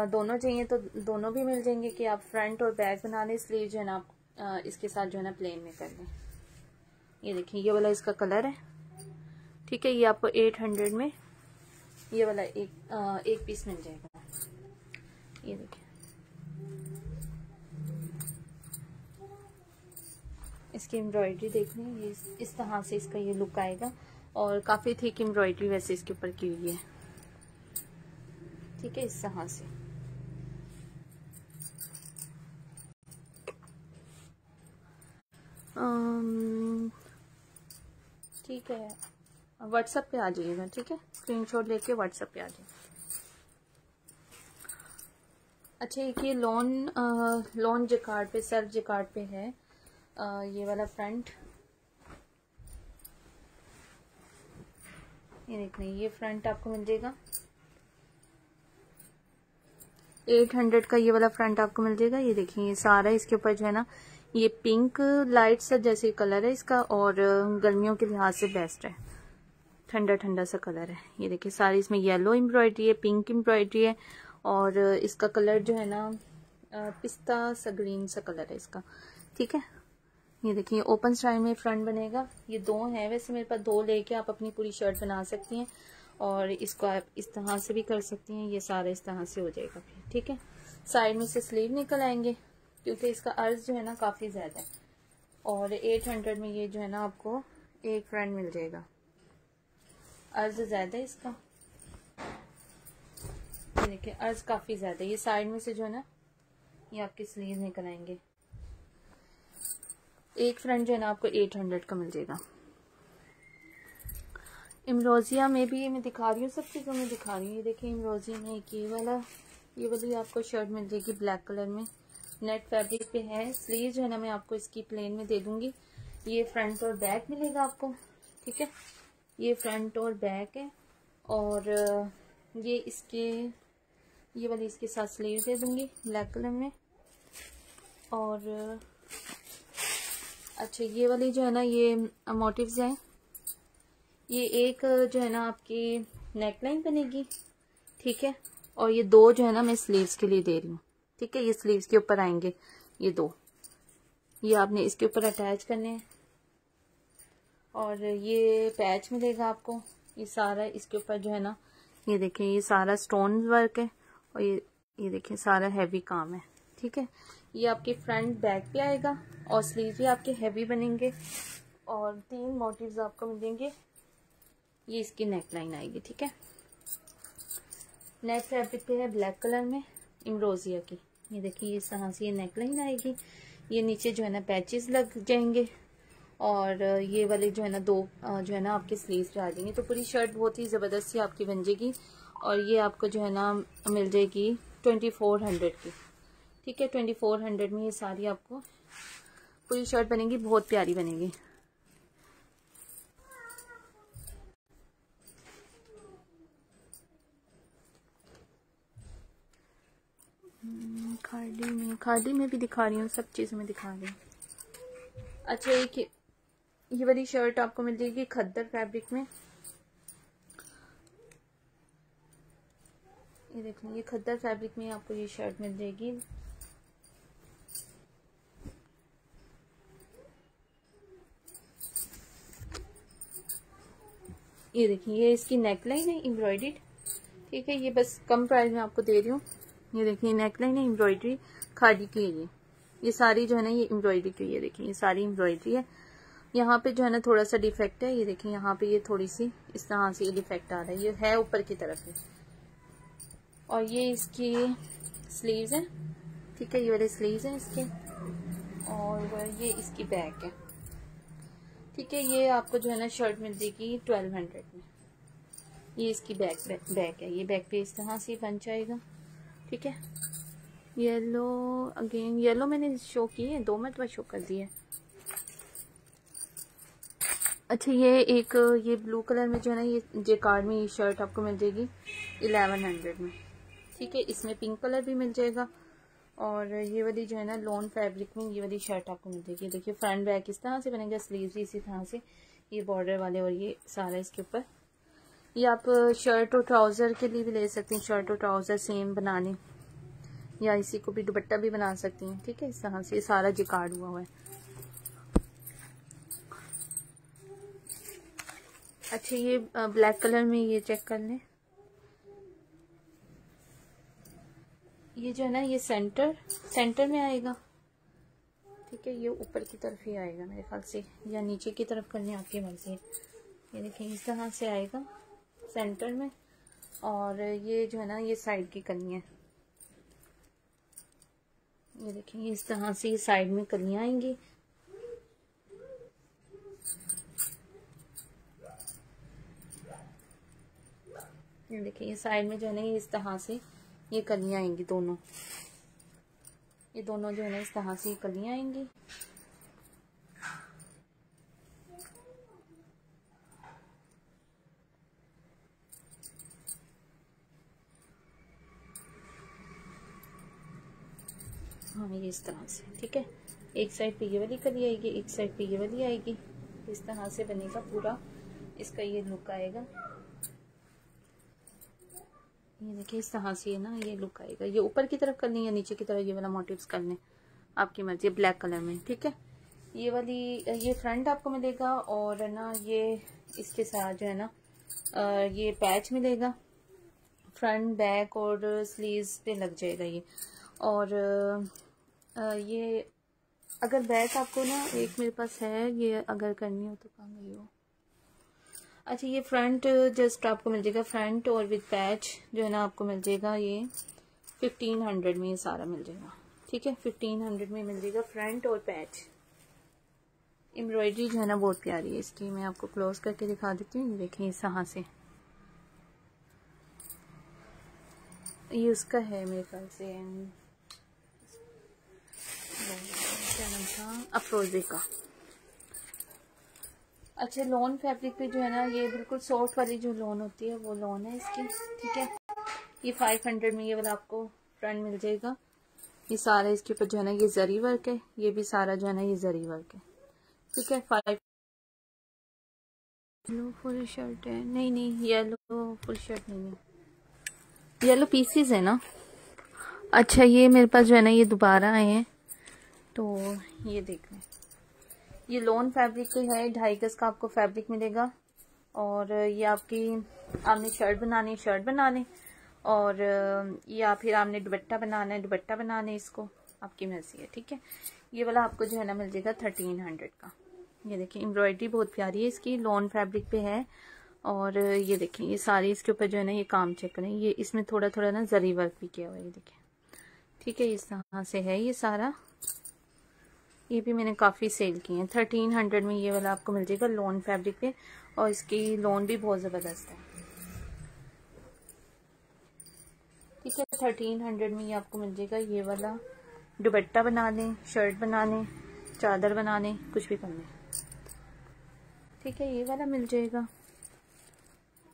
दोनों चाहिए तो दोनों भी मिल जाएँगे कि आप फ्रंट और बैक बना लें इसलिए जो है ना आप इसके साथ जो है ना प्लेन में कर लें। ये देखिए, ये वाला इसका कलर है। ठीक है, ये आपको एट हंड्रेड में ये वाला एक आ, एक पीस मिल जाएगा। ये देखिए। इसकी एम्ब्रॉयडरी देख लें ये इस तरह से इसका ये लुक आएगा। और काफ़ी थिक एम्ब्रॉयडरी वैसे इसके ऊपर की हुई है। ठीक है इस तरह से। ठीक है। व्हाट्सएप पे आ जाइएगा ठीक है? स्क्रीनशॉट लेके व्हाट्सएप पे आ जाइए। अच्छा एक ये लोन लोन जिकार्ड पे सेल्फ जिकार्ड पे है आ, ये वाला फ्रंट ये देख ये फ्रंट आपको मिल जाएगा। एट हंड्रेड का ये वाला फ्रंट आपको मिल जाएगा। ये देखिए ये सारा इसके ऊपर जो है ना ये पिंक लाइट सा जैसे कलर है इसका और गर्मियों के लिहाज से बेस्ट है। ठंडा ठंडा सा कलर है। ये देखिए, सारी इसमें येलो एम्ब्रॉयडरी है पिंक एम्ब्रॉयडरी है और इसका कलर जो है ना पिस्ता सा ग्रीन सा कलर है इसका। ठीक है? ये देखिए ओपन स्टाइल में फ्रंट बनेगा। ये दो हैं। वैसे मेरे पास दो लेके आप अपनी पूरी शर्ट बना सकती हैं और इसको आप इस तरह से भी कर सकती हैं। ये सारा इस तरह से हो जाएगा फिर। ठीक है? साइड में से स्लीव निकल आएँगे, क्योंकि इसका अर्ज़ जो है ना काफ़ी ज़्यादा है। और एट हंड्रेड में ये जो है ना आपको एक फ्रंट मिल जाएगा। अर्ज़ ज़्यादा है इसका? देखिए, अर्ज़ काफ़ी ज़्यादा है। ये साइड में से जो है ना, ये आपके स्लीव निकल आएँगे। एक फ्रंट जो है ना, आपको एट हंड्रेड का मिल जाएगा। इमरोजिया में भी ये मैं दिखा रही हूँ, सब चीज़ों में दिखा रही हूँ। ये देखिए, इमरोजिया में एक ये वाला, ये वाली आपको शर्ट मिल जाएगी ब्लैक कलर में। नेट फैब्रिक पे है। स्लीव जो है ना, मैं आपको इसकी प्लेन में दे दूँगी। ये फ्रंट और बैक मिलेगा आपको, ठीक है? ये फ्रंट और बैक है और ये इसके, ये वाली इसके साथ स्लीव दे दूँगी ब्लैक कलर में और अच्छा ये वाली जो है ना ये मोटिव्स हैं। ये एक जो है ना आपकी नेकलाइन बनेगी, ठीक है? और ये दो जो है ना मैं स्लीव्स के लिए दे रही हूँ, ठीक है? ये स्लीव्स के ऊपर आएँगे, ये दो। ये आपने इसके ऊपर अटैच करने हैं। और ये पैच मिलेगा आपको। ये सारा इसके ऊपर जो है ना, ये देखें, ये सारा स्टोन वर्क है और ये ये देखें, सारा हैवी काम है, ठीक है? ये आपके फ्रंट बैक पे आएगा और स्लीव भी आपके हैवी बनेंगे और तीन मोटिव्स आपको मिलेंगे। ये इसकी नेक लाइन आएगी, ठीक है? नेक फैब्रिक पे है ब्लैक कलर में इमरोजिया की। ये देखिए इस तरह से ये नेक लाइन आएगी? ये नीचे जो है ना पैचेस लग जाएँगे। और ये वाले जो है ना दो जो है ना आपके स्लीव पे आ जाएँगे। तो पूरी शर्ट बहुत ही ज़बरदस्त आपकी बन जाएगी और ये आपको जो है ना मिल जाएगी ट्वेंटी फोर हंड्रेड की। ठीक है ट्वेंटी फोर हंड्रेड में ये सारी आपको पूरी शर्ट बनेगी बहुत प्यारी बनेगी। हम्म, खाड़ी में खाड़ी में भी दिखा रही हूँ सब चीज़ों में दिखा रही हूँ। अच्छा एक ये वाली शर्ट आपको मिल जाएगी खद्दर फैब्रिक में। ये देख ये खद्दर फैब्रिक में आपको ये शर्ट मिल जाएगी। ये देखिए ये इसकी नेकलाइन है एम्ब्रॉयडेड ठीक है, ये बस कम प्राइस में आपको दे रही हूँ। ये देखिए नेकलाइन है एम्ब्रॉयडरी खादी की ये ये सारी जो है ना, ये एम्ब्रॉयडरी की है देखिए ये सारी एम्ब्रॉयडरी है। यहाँ पे जो है ना थोड़ा सा डिफेक्ट है। ये देखिए, यहाँ पे ये थोड़ी सी इस तरह से ये डिफेक्ट आ रहा है। ये है ऊपर की तरफ़ है और ये इसकी स्लीव्स है। ठीक है, ये वाले स्लीव्स हैं इसके। और ये इसकी बैक है। ठीक है, ये आपको जो है ना शर्ट मिल जाएगी ट्वेल्व हंड्रेड में। ये इसकी बैक बैक है। ये बैक पे इस तरह से बन जाएगा। ठीक है? येलो अगेन येलो मैंने शो की है। दो मिनट शो कर दिए अच्छा ये एक, ये ब्लू कलर में जो है ना, ये जे कार्ड में ये शर्ट आपको मिल जाएगी इलेवन हंड्रेड में। ठीक है, इसमें पिंक कलर भी मिल जाएगा और ये वाली जो है ना लोन फैब्रिक में ये वाली शर्ट आपको मिल जाएगी। देखिए फ्रंट बैक इस तरह से बनेगा स्लीव इसी तरह से, ये बॉर्डर वाले और ये सारा इसके ऊपर। ये आप शर्ट और ट्राउज़र के लिए भी ले सकती हैं शर्ट और ट्राउज़र सेम बनाने। या इसी को भी दुपट्टा भी बना सकती हैं। ठीक है, इस तरह से ये सारा जिकार्ड हुआ हुआ है। अच्छा ये ब्लैक कलर में ये चेक कर लें। ये जो है ना, ये सेंटर सेंटर में आएगा। ठीक है, ये ऊपर की तरफ़ ही आएगा मेरे ख्याल से, या नीचे की तरफ़ करने आपकी मर्ज़ी ये देखें, इस तरह से आएगा सेंटर में। और ये जो है ना, ये साइड की कलियाँ ये देखें, इस तरह से ये साइड में कलियाँ आएँगी। ये देखिए, ये साइड में जो है ना, ये इस तरह से ये कलियाँ आएँगी दोनों। ये दोनों जो है ना, इस तरह से ये कलियाँ आएँगी। हाँ ये इस तरह से, ठीक है? एक साइड पे ये वाली कली आएगी, एक साइड पे ये वाली आएगी। इस तरह से बनेगा पूरा, इसका ये लुक आएगा। ये देखिए, इस तरह से ना, ये लुक आएगा। ये ऊपर की तरफ़ करनी है नीचे की तरफ़ ये वाला मोटिव्स करने? आपकी मर्ज़ी ब्लैक कलर में, ठीक है? ये वाली, ये फ्रंट आपको मिलेगा और ना, ये इसके साथ जो है ना ये पैच मिलेगा। फ्रंट बैक और स्लीव्स पे लग जाएगा ये। और ये अगर बैक आपको ना, एक मेरे पास है, ये अगर करनी हो तो कहाँ गई हो अच्छा ये फ्रंट जस्ट आपको मिल जाएगा फ्रंट और विद पैच जो है ना आपको मिल जाएगा ये फिफ्टीन हंड्रेड में ये सारा मिल जाएगा। ठीक है? फिफ्टीन हंड्रेड में मिल जाएगा फ्रंट और पैच एम्ब्रॉयडरी जो है ना बहुत प्यारी है इसकी। मैं आपको क्लोज करके दिखा देती हूँ। ये देखें इस तरह से। ये उसका है मेरे ख्याल से। अफरोजे का अच्छा लोन फैब्रिक पे जो है ना, ये बिल्कुल सॉफ्ट वाली जो लोन होती है, वो लोन है इसकी, ठीक है? ये फाइव हंड्रेड में ये वाला आपको फ्रंट मिल जाएगा। ये सारा इसके ऊपर जो है ना, ये जरी वर्क है। ये भी सारा जो है ना, ये जरी वर्क है। ठीक है फाइव येलो फुल शर्ट है। नहीं नहीं येलो फुल शर्ट नहीं है। येलो पीसीज है ना? अच्छा ये मेरे पास जो है ना, ये दोबारा आए हैं। तो ये देख लें ये लोन फैब्रिक है, ढाई गज का आपको फैब्रिक मिलेगा। और ये आपकी, आपने शर्ट बनानी शर्ट बना लें। और या फिर आपने दुबट्टा बनाना है दुबट्टा बनाने इसको। आपकी मर्ज़ी है, ठीक है? ये वाला आपको जो है ना, मिल जाएगा थर्टीन हंड्रेड का। ये देखिए, एम्ब्रॉयडरी बहुत प्यारी है इसकी, लॉन फैब्रिक पे है। और, ये देखिए, ये सारे इसके ऊपर जो है ना, ये काम चेक करें। ये इसमें थोड़ा थोड़ा ना, जरी वर्क भी किया हुआ है, ये देखिए। ठीक है, इस तरह से है ये सारा। ये भी मैंने काफ़ी सेल की हैं। थर्टीन हंड्रेड में ये वाला आपको मिल जाएगा लोन फैब्रिक पे और इसकी लोन भी बहुत ज़बरदस्त है। ठीक है थर्टीन हंड्रेड में ये आपको मिल जाएगा। ये वाला दुबट्टा बना लें शर्ट बना लें चादर बना लें कुछ भी कर लें। ठीक है ये वाला मिल जाएगा।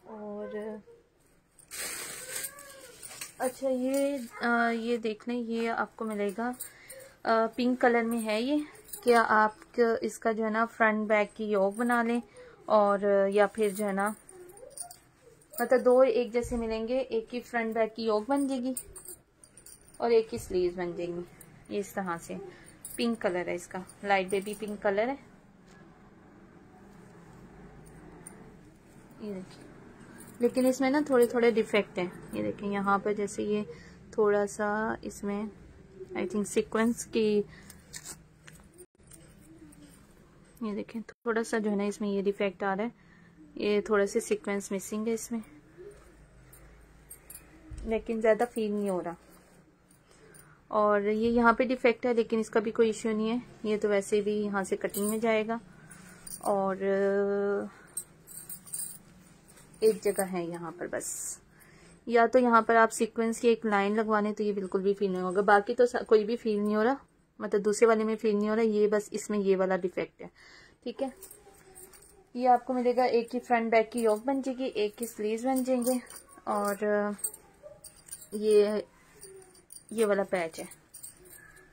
और अच्छा ये आ, ये देख लें ये आपको मिलेगा पिंक कलर में है ये। क्या आप इसका जो है ना फ्रंट बैक की योग बना लें और, या फिर जो है ना मतलब दो एक जैसे मिलेंगे, एक की फ्रंट बैक की योग बन जाएगी और एक की स्लीव बन जाएगी। इस तरह से पिंक कलर है इसका। लाइट बेबी पिंक कलर है। ये देखिए। लेकिन इसमें ना थोड़े थोड़े डिफेक्ट हैं। ये देखिए, यहाँ पर जैसे ये थोड़ा सा इसमें आई थिंक सीक्वेंस की ये देखें, थोड़ा सा जो है ना इसमें ये डिफेक्ट आ रहा है। ये थोड़ा सा सीक्वेंस मिसिंग है इसमें। लेकिन ज़्यादा फील नहीं हो रहा। और ये यहाँ पे डिफेक्ट है, लेकिन इसका भी कोई इश्यू नहीं है। ये तो वैसे भी यहाँ से कटिंग में जाएगा। और, एक जगह है यहाँ पर बस। या तो यहाँ पर आप सीक्वेंस की एक लाइन लगवाने तो ये बिल्कुल भी फील नहीं होगा। बाकी तो कोई भी फील नहीं हो रहा। मतलब दूसरे वाले में फील नहीं हो रहा, ये बस इसमें ये वाला डिफेक्ट है। ठीक है? ये आपको मिलेगा एक ही फ्रंट बैक की योग बन जाएगी, एक की स्लीव बन जाएँगे। और ये ये वाला पैच है।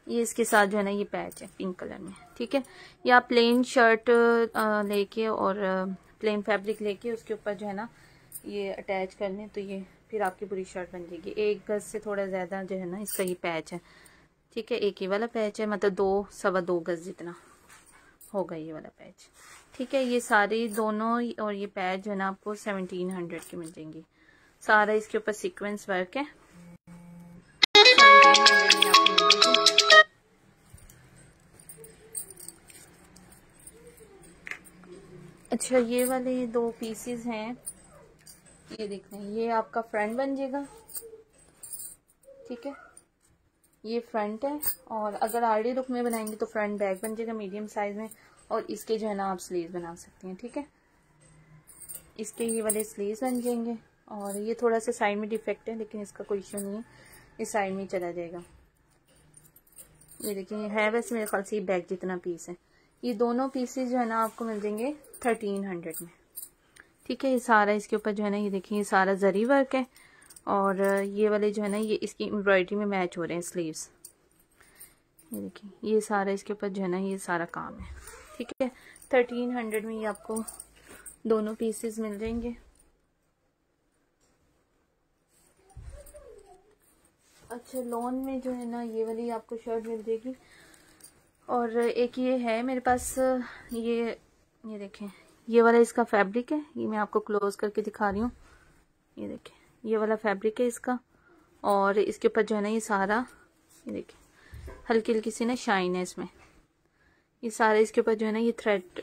ये इसके साथ जो है ना, ये पैच है पिंक कलर में। ठीक है? या प्लेन शर्ट लेके और प्लेन फैब्रिक लेके उसके ऊपर जो है ना, ये अटैच कर लें तो ये फिर आपकी पूरी शर्ट बन जाएगी। एक गज से थोड़ा ज़्यादा जो है ना, इसका ये पैच है। ठीक है, एक ही वाला पैच है मतलब दो, सवा दो गज जितना होगा ये वाला पैच। ठीक है, ये सारे दोनों और ये पैच जो है ना, आपको सेवनटीन हंड्रेड की मिल जाएँगी। सारा इसके ऊपर सीक्वेंस वर्क है। अच्छा ये वाले दो पीसेस हैं। ये देख रहे हैं, ये आपका फ्रंट बन जाएगा ठीक है? ये फ्रंट है, और अगर आरडी लुक में बनाएँगे तो फ्रंट बैक बन जाएगा मीडियम साइज़ में, और इसके जो है ना आप स्लीव बना सकते हैं, ठीक है? इसके ये वाले स्लीव बन जाएँगे, और ये थोड़ा सा साइड में डिफेक्ट है, लेकिन इसका कोई इशू नहीं है इस साइड में चला जाएगा। ये देखिए है वैसे मेरे ख्याल से बैग जितना पीस है। ये दोनों पीसेस जो है ना आपको मिल जाएँगे थर्टीन हंड्रेड में। ठीक है, ये सारा इसके ऊपर जो है ना, ये देखिए, ये सारा जरी वर्क है और ये वाले जो है ना, ये इसकी एम्ब्रॉयडरी में मैच हो रहे हैं स्लीव्स ये देखिए, ये सारा इसके ऊपर जो है ना, ये सारा काम है। ठीक है थर्टीन हंड्रेड में ये आपको दोनों पीसेस मिल जाएँगे। अच्छा लोन में जो है ना, ये वाली आपको शर्ट मिल जाएगी। और एक ये है मेरे पास, ये ये देखें। ये वाला इसका फैब्रिक है, ये मैं आपको क्लोज करके दिखा रही हूँ। ये देखें, ये वाला फैब्रिक है इसका, और इसके ऊपर जो है ना ये सारा, ये देखें हल्की हल्की सी ना शाइन है इसमें। ये सारा इसके ऊपर जो है ना ये थ्रेड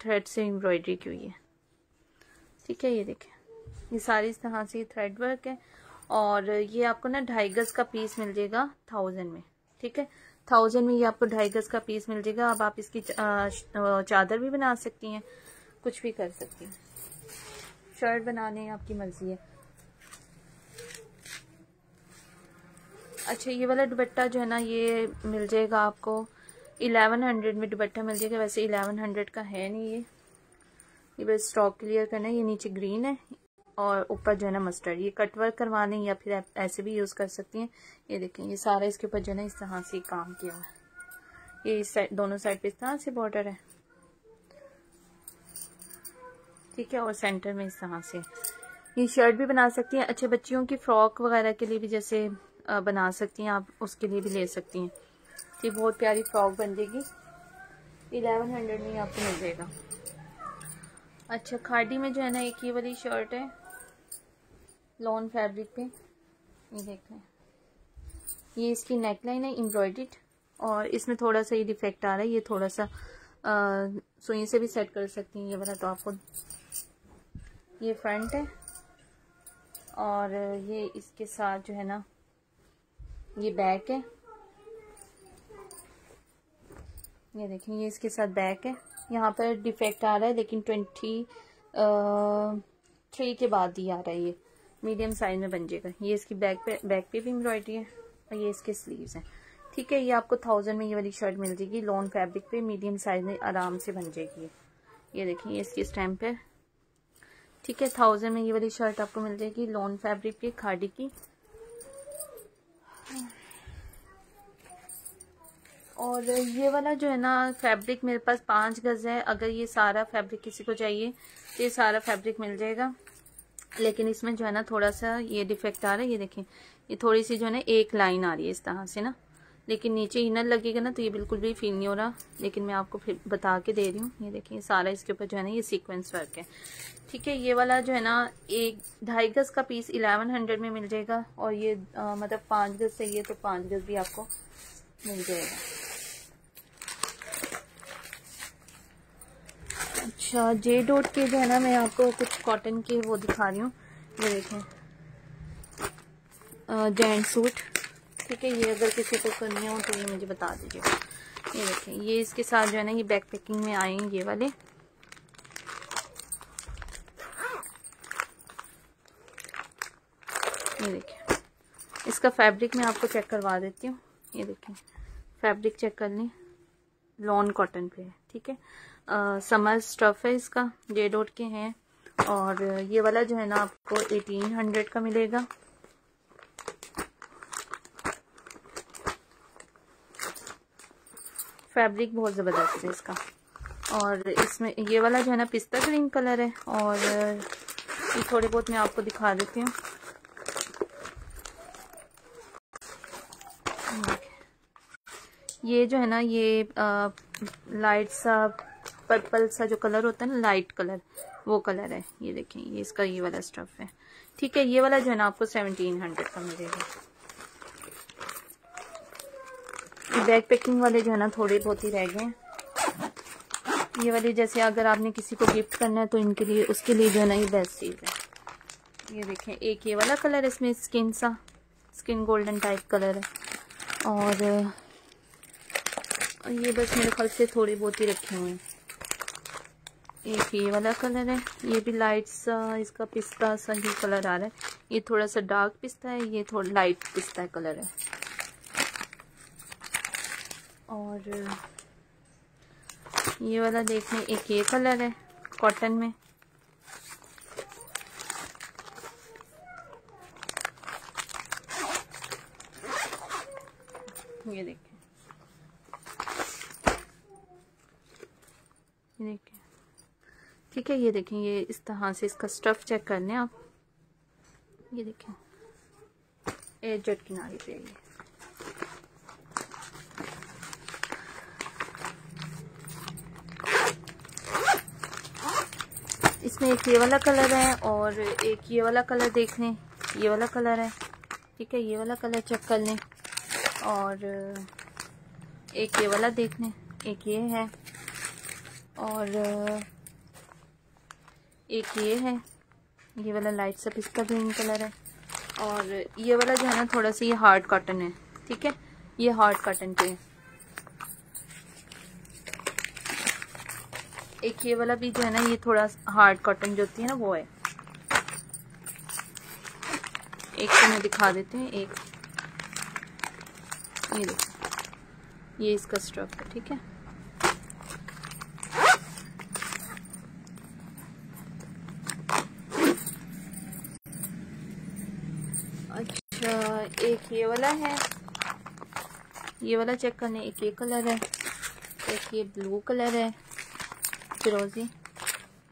थ्रेड से एम्ब्रॉयडरी की हुई है। ठीक है, ये देखें, ये सारी इस तरह से थ्रेड वर्क है, और ये आपको ना ढाई गज का पीस मिल जाएगा थाउज़ेंड में। ठीक है थाउज़ेंड में ये आपको ढाई गज का पीस मिल जाएगा। अब आप इसकी चादर भी बना सकती हैं। कुछ भी कर सकती हैं। शर्ट बनाने आपकी मर्ज़ी है। अच्छा ये वाला दुपट्टा जो है ना, ये मिल जाएगा आपको। इलेवन हंड्रेड में दुपट्टा मिल जाएगा। वैसे इलेवन हंड्रेड का है नहीं ये। ये बस स्टॉक क्लियर करना है। ये नीचे ग्रीन है और ऊपर जो है ना मस्टर्ड ये कटवर्क करवा लें या फिर ऐसे भी यूज़ कर सकती हैं। ये देखें, ये सारा इसके ऊपर जो है ना इस तरह से काम किया हुआ है। ये इस साइड दोनों साइड पे इस तरह से बॉर्डर है। ठीक है, और सेंटर में इस तरह से। ये शर्ट भी बना सकती हैं। अच्छे बच्चियों की फ्रॉक वगैरह के लिए भी जैसे बना सकती हैं। आप उसके लिए भी ले सकती हैं। ये बहुत प्यारी फ्रॉक बन जाएगी। इलेवन हंड्रेड में आपको मिल जाएगा। अच्छा खाड़ी में जो है ना, एक ये वाली शर्ट है। लॉन फैब्रिक पे। ये देख ये इसकी नेकलाइन है एम्ब्रॉयड और इसमें थोड़ा सा ये डिफेक्ट आ रहा है। ये थोड़ा सा सुई से भी सेट कर सकती हैं। ये वाला तो आपको ये फ्रंट है। और ये इसके साथ जो है ना, ये बैक है। ये देखें, ये इसके साथ बैक है। यहाँ पर डिफेक्ट आ रहा है, लेकिन ट्वेंटी थ्री के बाद ही आ रहा है ये। मीडियम साइज़ में बन जाएगा। ये इसकी बैक पे बैक पे भी एम्ब्रॉयडरी है और ये इसके स्लीव्स हैं। ठीक है, ये आपको थाउज़ेंड में ये वाली शर्ट मिल जाएगी। लॉन फैब्रिक पे मीडियम साइज़ में आराम से बन जाएगी ये। देखिए इसकी स्टैम्प है। ठीक है थाउज़ेंड में ये वाली शर्ट आपको मिल जाएगी लॉन फैब्रिक की, खाड़ी की। और ये वाला जो है ना फैब्रिक मेरे पास पाँच गज़ है। अगर ये सारा फैब्रिक किसी को चाहिए तो ये सारा फैब्रिक मिल जाएगा। लेकिन इसमें जो है ना, थोड़ा सा ये डिफेक्ट आ रहा है, ये देखें। ये थोड़ी सी जो है ना, एक लाइन आ रही है इस तरह से ना। लेकिन नीचे इनर लगेगा ना तो ये बिल्कुल भी फील नहीं हो रहा। लेकिन मैं आपको फिर बता के दे रही हूँ। ये देखिए सारा इसके ऊपर जो है ना ये सीक्वेंस वर्क है। ठीक है ये वाला जो है ना एक ढाई गज का पीस इलेवन हंड्रेड में मिल जाएगा। और ये आ, मतलब पाँच गज चाहिए तो पाँच गज भी आपको मिल जाएगा। अच्छा जे डॉट के जो है ना मैं आपको कुछ कॉटन के वो दिखा रही हूँ। ये देखें। जेंट सूट ठीक है, ये अगर किसी को करनी हो तो ये मुझे बता दीजिए। ये देखें, ये इसके साथ जो है ना, ये बैक पैकिंग में आए ये वाले। ये देखिए इसका फैब्रिक मैं आपको चेक करवा देती हूँ। ये देखिए फैब्रिक चेक कर लें। लॉन कॉटन पे है, ठीक है? समर स्टफ़ है इसका जे के हैं। और ये वाला जो है ना, आपको एटीन हंड्रेड का मिलेगा। फैब्रिक बहुत ज़बरदस्त है इसका। और इसमें ये वाला जो है ना पिस्ता ग्रीन कलर है। और ये थोड़े बहुत मैं आपको दिखा देती हूँ। ये जो है ना ये आ, लाइट सा पर्पल सा जो कलर होता है ना लाइट कलर वो कलर है। ये देखें ये इसका ये वाला स्टफ़ है। ठीक है ये वाला जो है ना आपको सेवनटीन हंड्रेड का मिलेगा। ये बैग पैकिंग वाले जो है ना, थोड़े बहुत ही रह गए। हैं ये वाले जैसे अगर आपने किसी को गिफ्ट करना है तो इनके लिए, उसके लिए जो है ना, ये बेस्ट चीज़ है। ये देखें, एक ये वाला कलर है इसमें स्किन सा। स्किन गोल्डन टाइप कलर है। और ये बस मेरे ख्याल से थोड़े बहुत ही रखे हुए हैं। एक ये वाला कलर है। ये भी लाइट सा, इसका पिस्ता सा ही कलर आ रहा है। ये थोड़ा सा डार्क पिस्ता है, ये थोड़ा लाइट पिस्ता कलर है। और ये वाला देखने, एक ये कलर है कॉटन में। ये देखें ये देखें ठीक है, ये देखें ये इस तरह से इसका स्टफ़ चेक कर लें आप। ये देखें एज जट किनारे पे ये। इसमें एक ये वाला कलर है और एक ये वाला कलर देख लें ये वाला कलर है। ठीक है, ये वाला कलर चेक कर लें। और एक ये वाला देख लें एक ये है। और एक ये है। ये वाला लाइट सा पिस्ता ग्रीन कलर है। और ये वाला जो है ना, थोड़ा सा ये हार्ड कॉटन है। ठीक है? ये हार्ड कॉटन पे है। एक ये वाला भी जो है ना, ये थोड़ा हार्ड कॉटन जो होती है ना, वो है। एक तो मैं दिखा देते हैं, एक। ये देखो। ये इसका स्ट्रक है, ठीक है? अच्छा एक ये वाला है। ये वाला चेक करने, एक ये कलर है, एक ये ब्लू कलर है। फिरोजी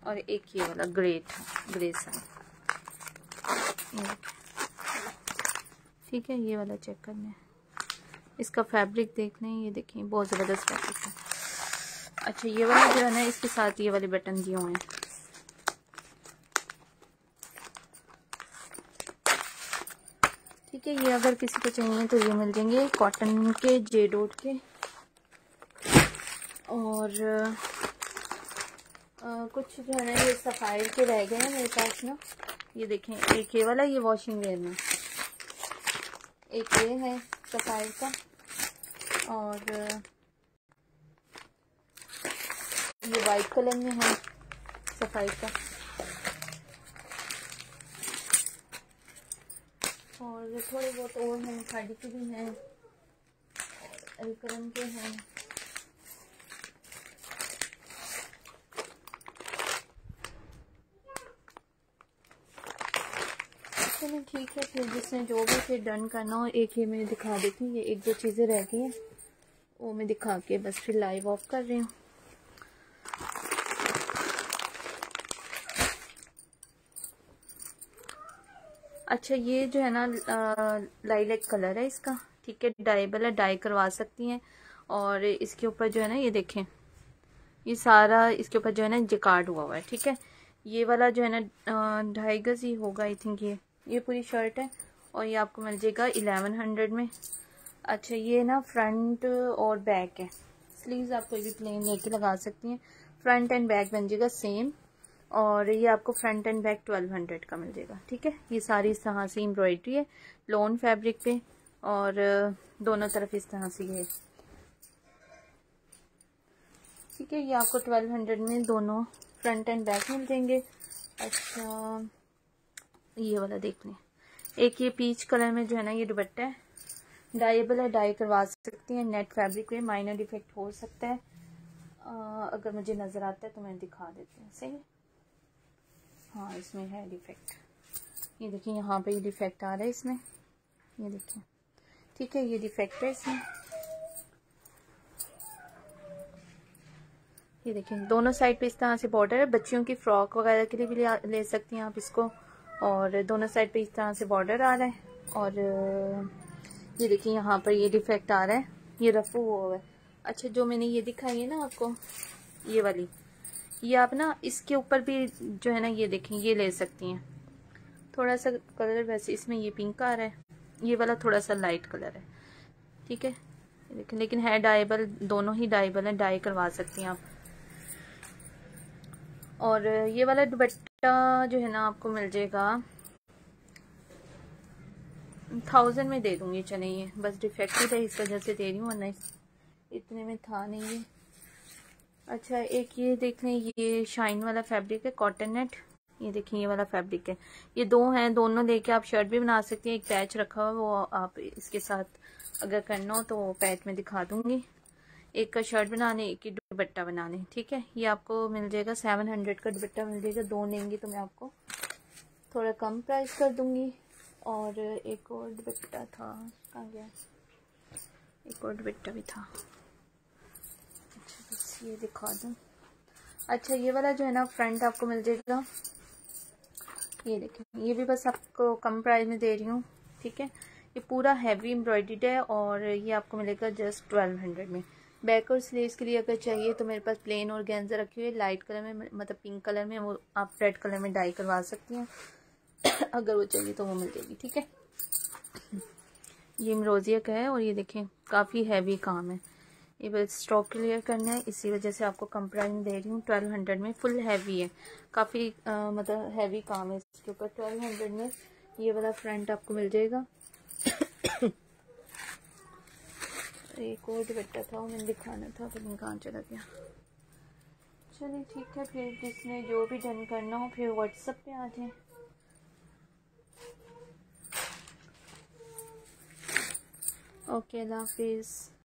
और एक ये वाला, ग्रे था, ग्रे सा। ठीक है, ये वाला चेक करना है। इसका फैब्रिक देख लें, ये देखें, बहुत ज़बरदस्त फैब्रिक है। अच्छा ये वाला जो है ना, इसके साथ ये वाले बटन दिए हुए हैं। ठीक है, ये अगर किसी को चाहिए तो ये मिल जाएँगे कॉटन के जे डोट के। और कुछ जो है ये सफ़ाई के रह गए हैं मेरे पास ना। ये देखें, एक ये वाला, ये वॉशिंग वेयर में। एक ये है सफ़ाई का। और, ये वाइट कलर में है सफ़ाई का। और थोड़े बहुत और हैं खाड़ी के भी हैं। अलकरम के हैं। चलो ठीक है, फिर जिसने जो भी फिर डन करना हो, एक ये मैंने दिखा देती हूँ, ये एक दो चीज़ें रह गई हैं। वो मैं दिखा के बस फिर लाइव ऑफ़ कर रही हूँ। अच्छा ये जो है ना लाइलेक कलर है इसका, ठीक है डाइबल है डाई करवा सकती हैं। और इसके ऊपर जो है ना, ये देखें, ये सारा इसके ऊपर जो है ना जिकार्ड हुआ हुआ है, ठीक है। ये वाला जो है ना ढाई गज ही होगा आई थिंक ये। ये पूरी शर्ट है और ये आपको मिल जाएगा इलेवन हंड्रेड में। अच्छा ये ना फ्रंट और बैक है। स्लीव्स आप कोई भी प्लेन लेके लगा सकती हैं। फ्रंट एंड बैक बन जाएगा सेम और ये आपको front and back twelve hundred का मिल जाएगा, ठीक है? ये सारी इस तरह से एम्ब्रॉयडरी है, लोन फैब्रिक पे और दोनों तरफ़ इस तरह से ये। ठीक है, ये आपको ट्वेल्व हंड्रेड में दोनों फ्रंट एंड बैक मिल जाएँगे। अच्छा ये वाला देख लें एक ये पीच कलर में जो है ना ये दुपट्टा है। डाइबल है डाई करवा सकती हैं। नेट फैब्रिक में माइनर डिफेक्ट हो सकता है। आ, अगर मुझे नज़र आता है तो मैं दिखा देती हूँ। सही हाँ? इसमें है डिफेक्ट ये देखिए यहाँ पे ये डिफेक्ट आ रहा है इसमें। ये देखिए। ठीक है ये डिफेक्ट है इसमें। ये देखिए दोनों साइड पे इस तरह से बॉर्डर है। बच्चियों की फ्रॉक वगैरह के लिए भी ले सकती हैं आप इसको। और दोनों साइड पे इस तरह से बॉर्डर आ रहा है। और ये देखिए यहाँ पर ये डिफेक्ट आ रहा है। ये रफू हुआ है। अच्छा जो मैंने ये दिखाई है ना आपको, ये वाली, ये आप ना इसके ऊपर भी जो है ना ये देखें, ये ले सकती हैं। थोड़ा सा कलर वैसे इसमें ये पिंक आ रहा है। ये वाला थोड़ा सा लाइट कलर है। ठीक है? लेकिन लेकिन है डाइबल दोनों ही डाइबल है डाई करवा सकती हैं आप। और ये वाला दुपट्टा जो है ना आपको मिल जाएगा। थाउज़ेंड में दे दूँगी चले ये। बस डिफेक्टिव है इस वजह से दे रही हूँ, वरना इतने में था नहीं ये। अच्छा एक ये देख लें, ये शाइन वाला फैब्रिक है कॉटन नेट ये देखिए, ये वाला फैब्रिक है। ये दो हैं, दोनों लेके आप शर्ट भी बना सकते हैं। एक पैच रखा हुआ, वो आप इसके साथ अगर करना हो तो पैच में दिखा दूँगी। एक का शर्ट बनाने, एक की दुपट्टा बनाने, ठीक है? ये आपको मिल जाएगा सेवन हंड्रेड का दुपट्टा मिल जाएगा, दो लेंगी तो मैं आपको थोड़ा कम प्राइस कर दूँगी। और एक और दुपट्टा था, कहाँ गया? एक और दुपट्टा भी था। अच्छा बस ये दिखा दूँ। अच्छा ये वाला जो है ना फ्रंट आपको मिल जाएगा। ये देखें, ये भी बस आपको कम प्राइस में दे रही हूँ, ठीक है? ये पूरा हैवी एम्ब्रॉयड है और ये आपको मिलेगा जस्ट ट्वेल्व हंड्रेड में। बैक और स्लीव्स के लिए अगर चाहिए तो मेरे पास प्लेन और गेंजर रखी हुई है। लाइट कलर में मतलब पिंक कलर में, वो आप रेड कलर में डाई करवा सकती हैं। अगर वो चाहिए तो वो मिल जाएगी, ठीक है? ये इमरोजिया का है और ये देखें, काफ़ी हैवी काम है। ये बस स्टॉक क्लियर करना है, इसी वजह से आपको कम प्राइस में दे रही हूँ। ट्वेल्व हंड्रेड में फुल हैवी है। काफ़ी मतलब हैवी काम है इसके ऊपर। ट्वेल्व हंड्रेड में ये वाला फ्रंट आपको मिल जाएगा। एक और दुपट्टा था मैंने दिखाना था, फिर कहाँ चला गया। चलिए ठीक है, फिर जिसने जो भी डन करना हो, फिर व्हाट्सएप पे आ जाए। ओके अल्लाह हाफिज़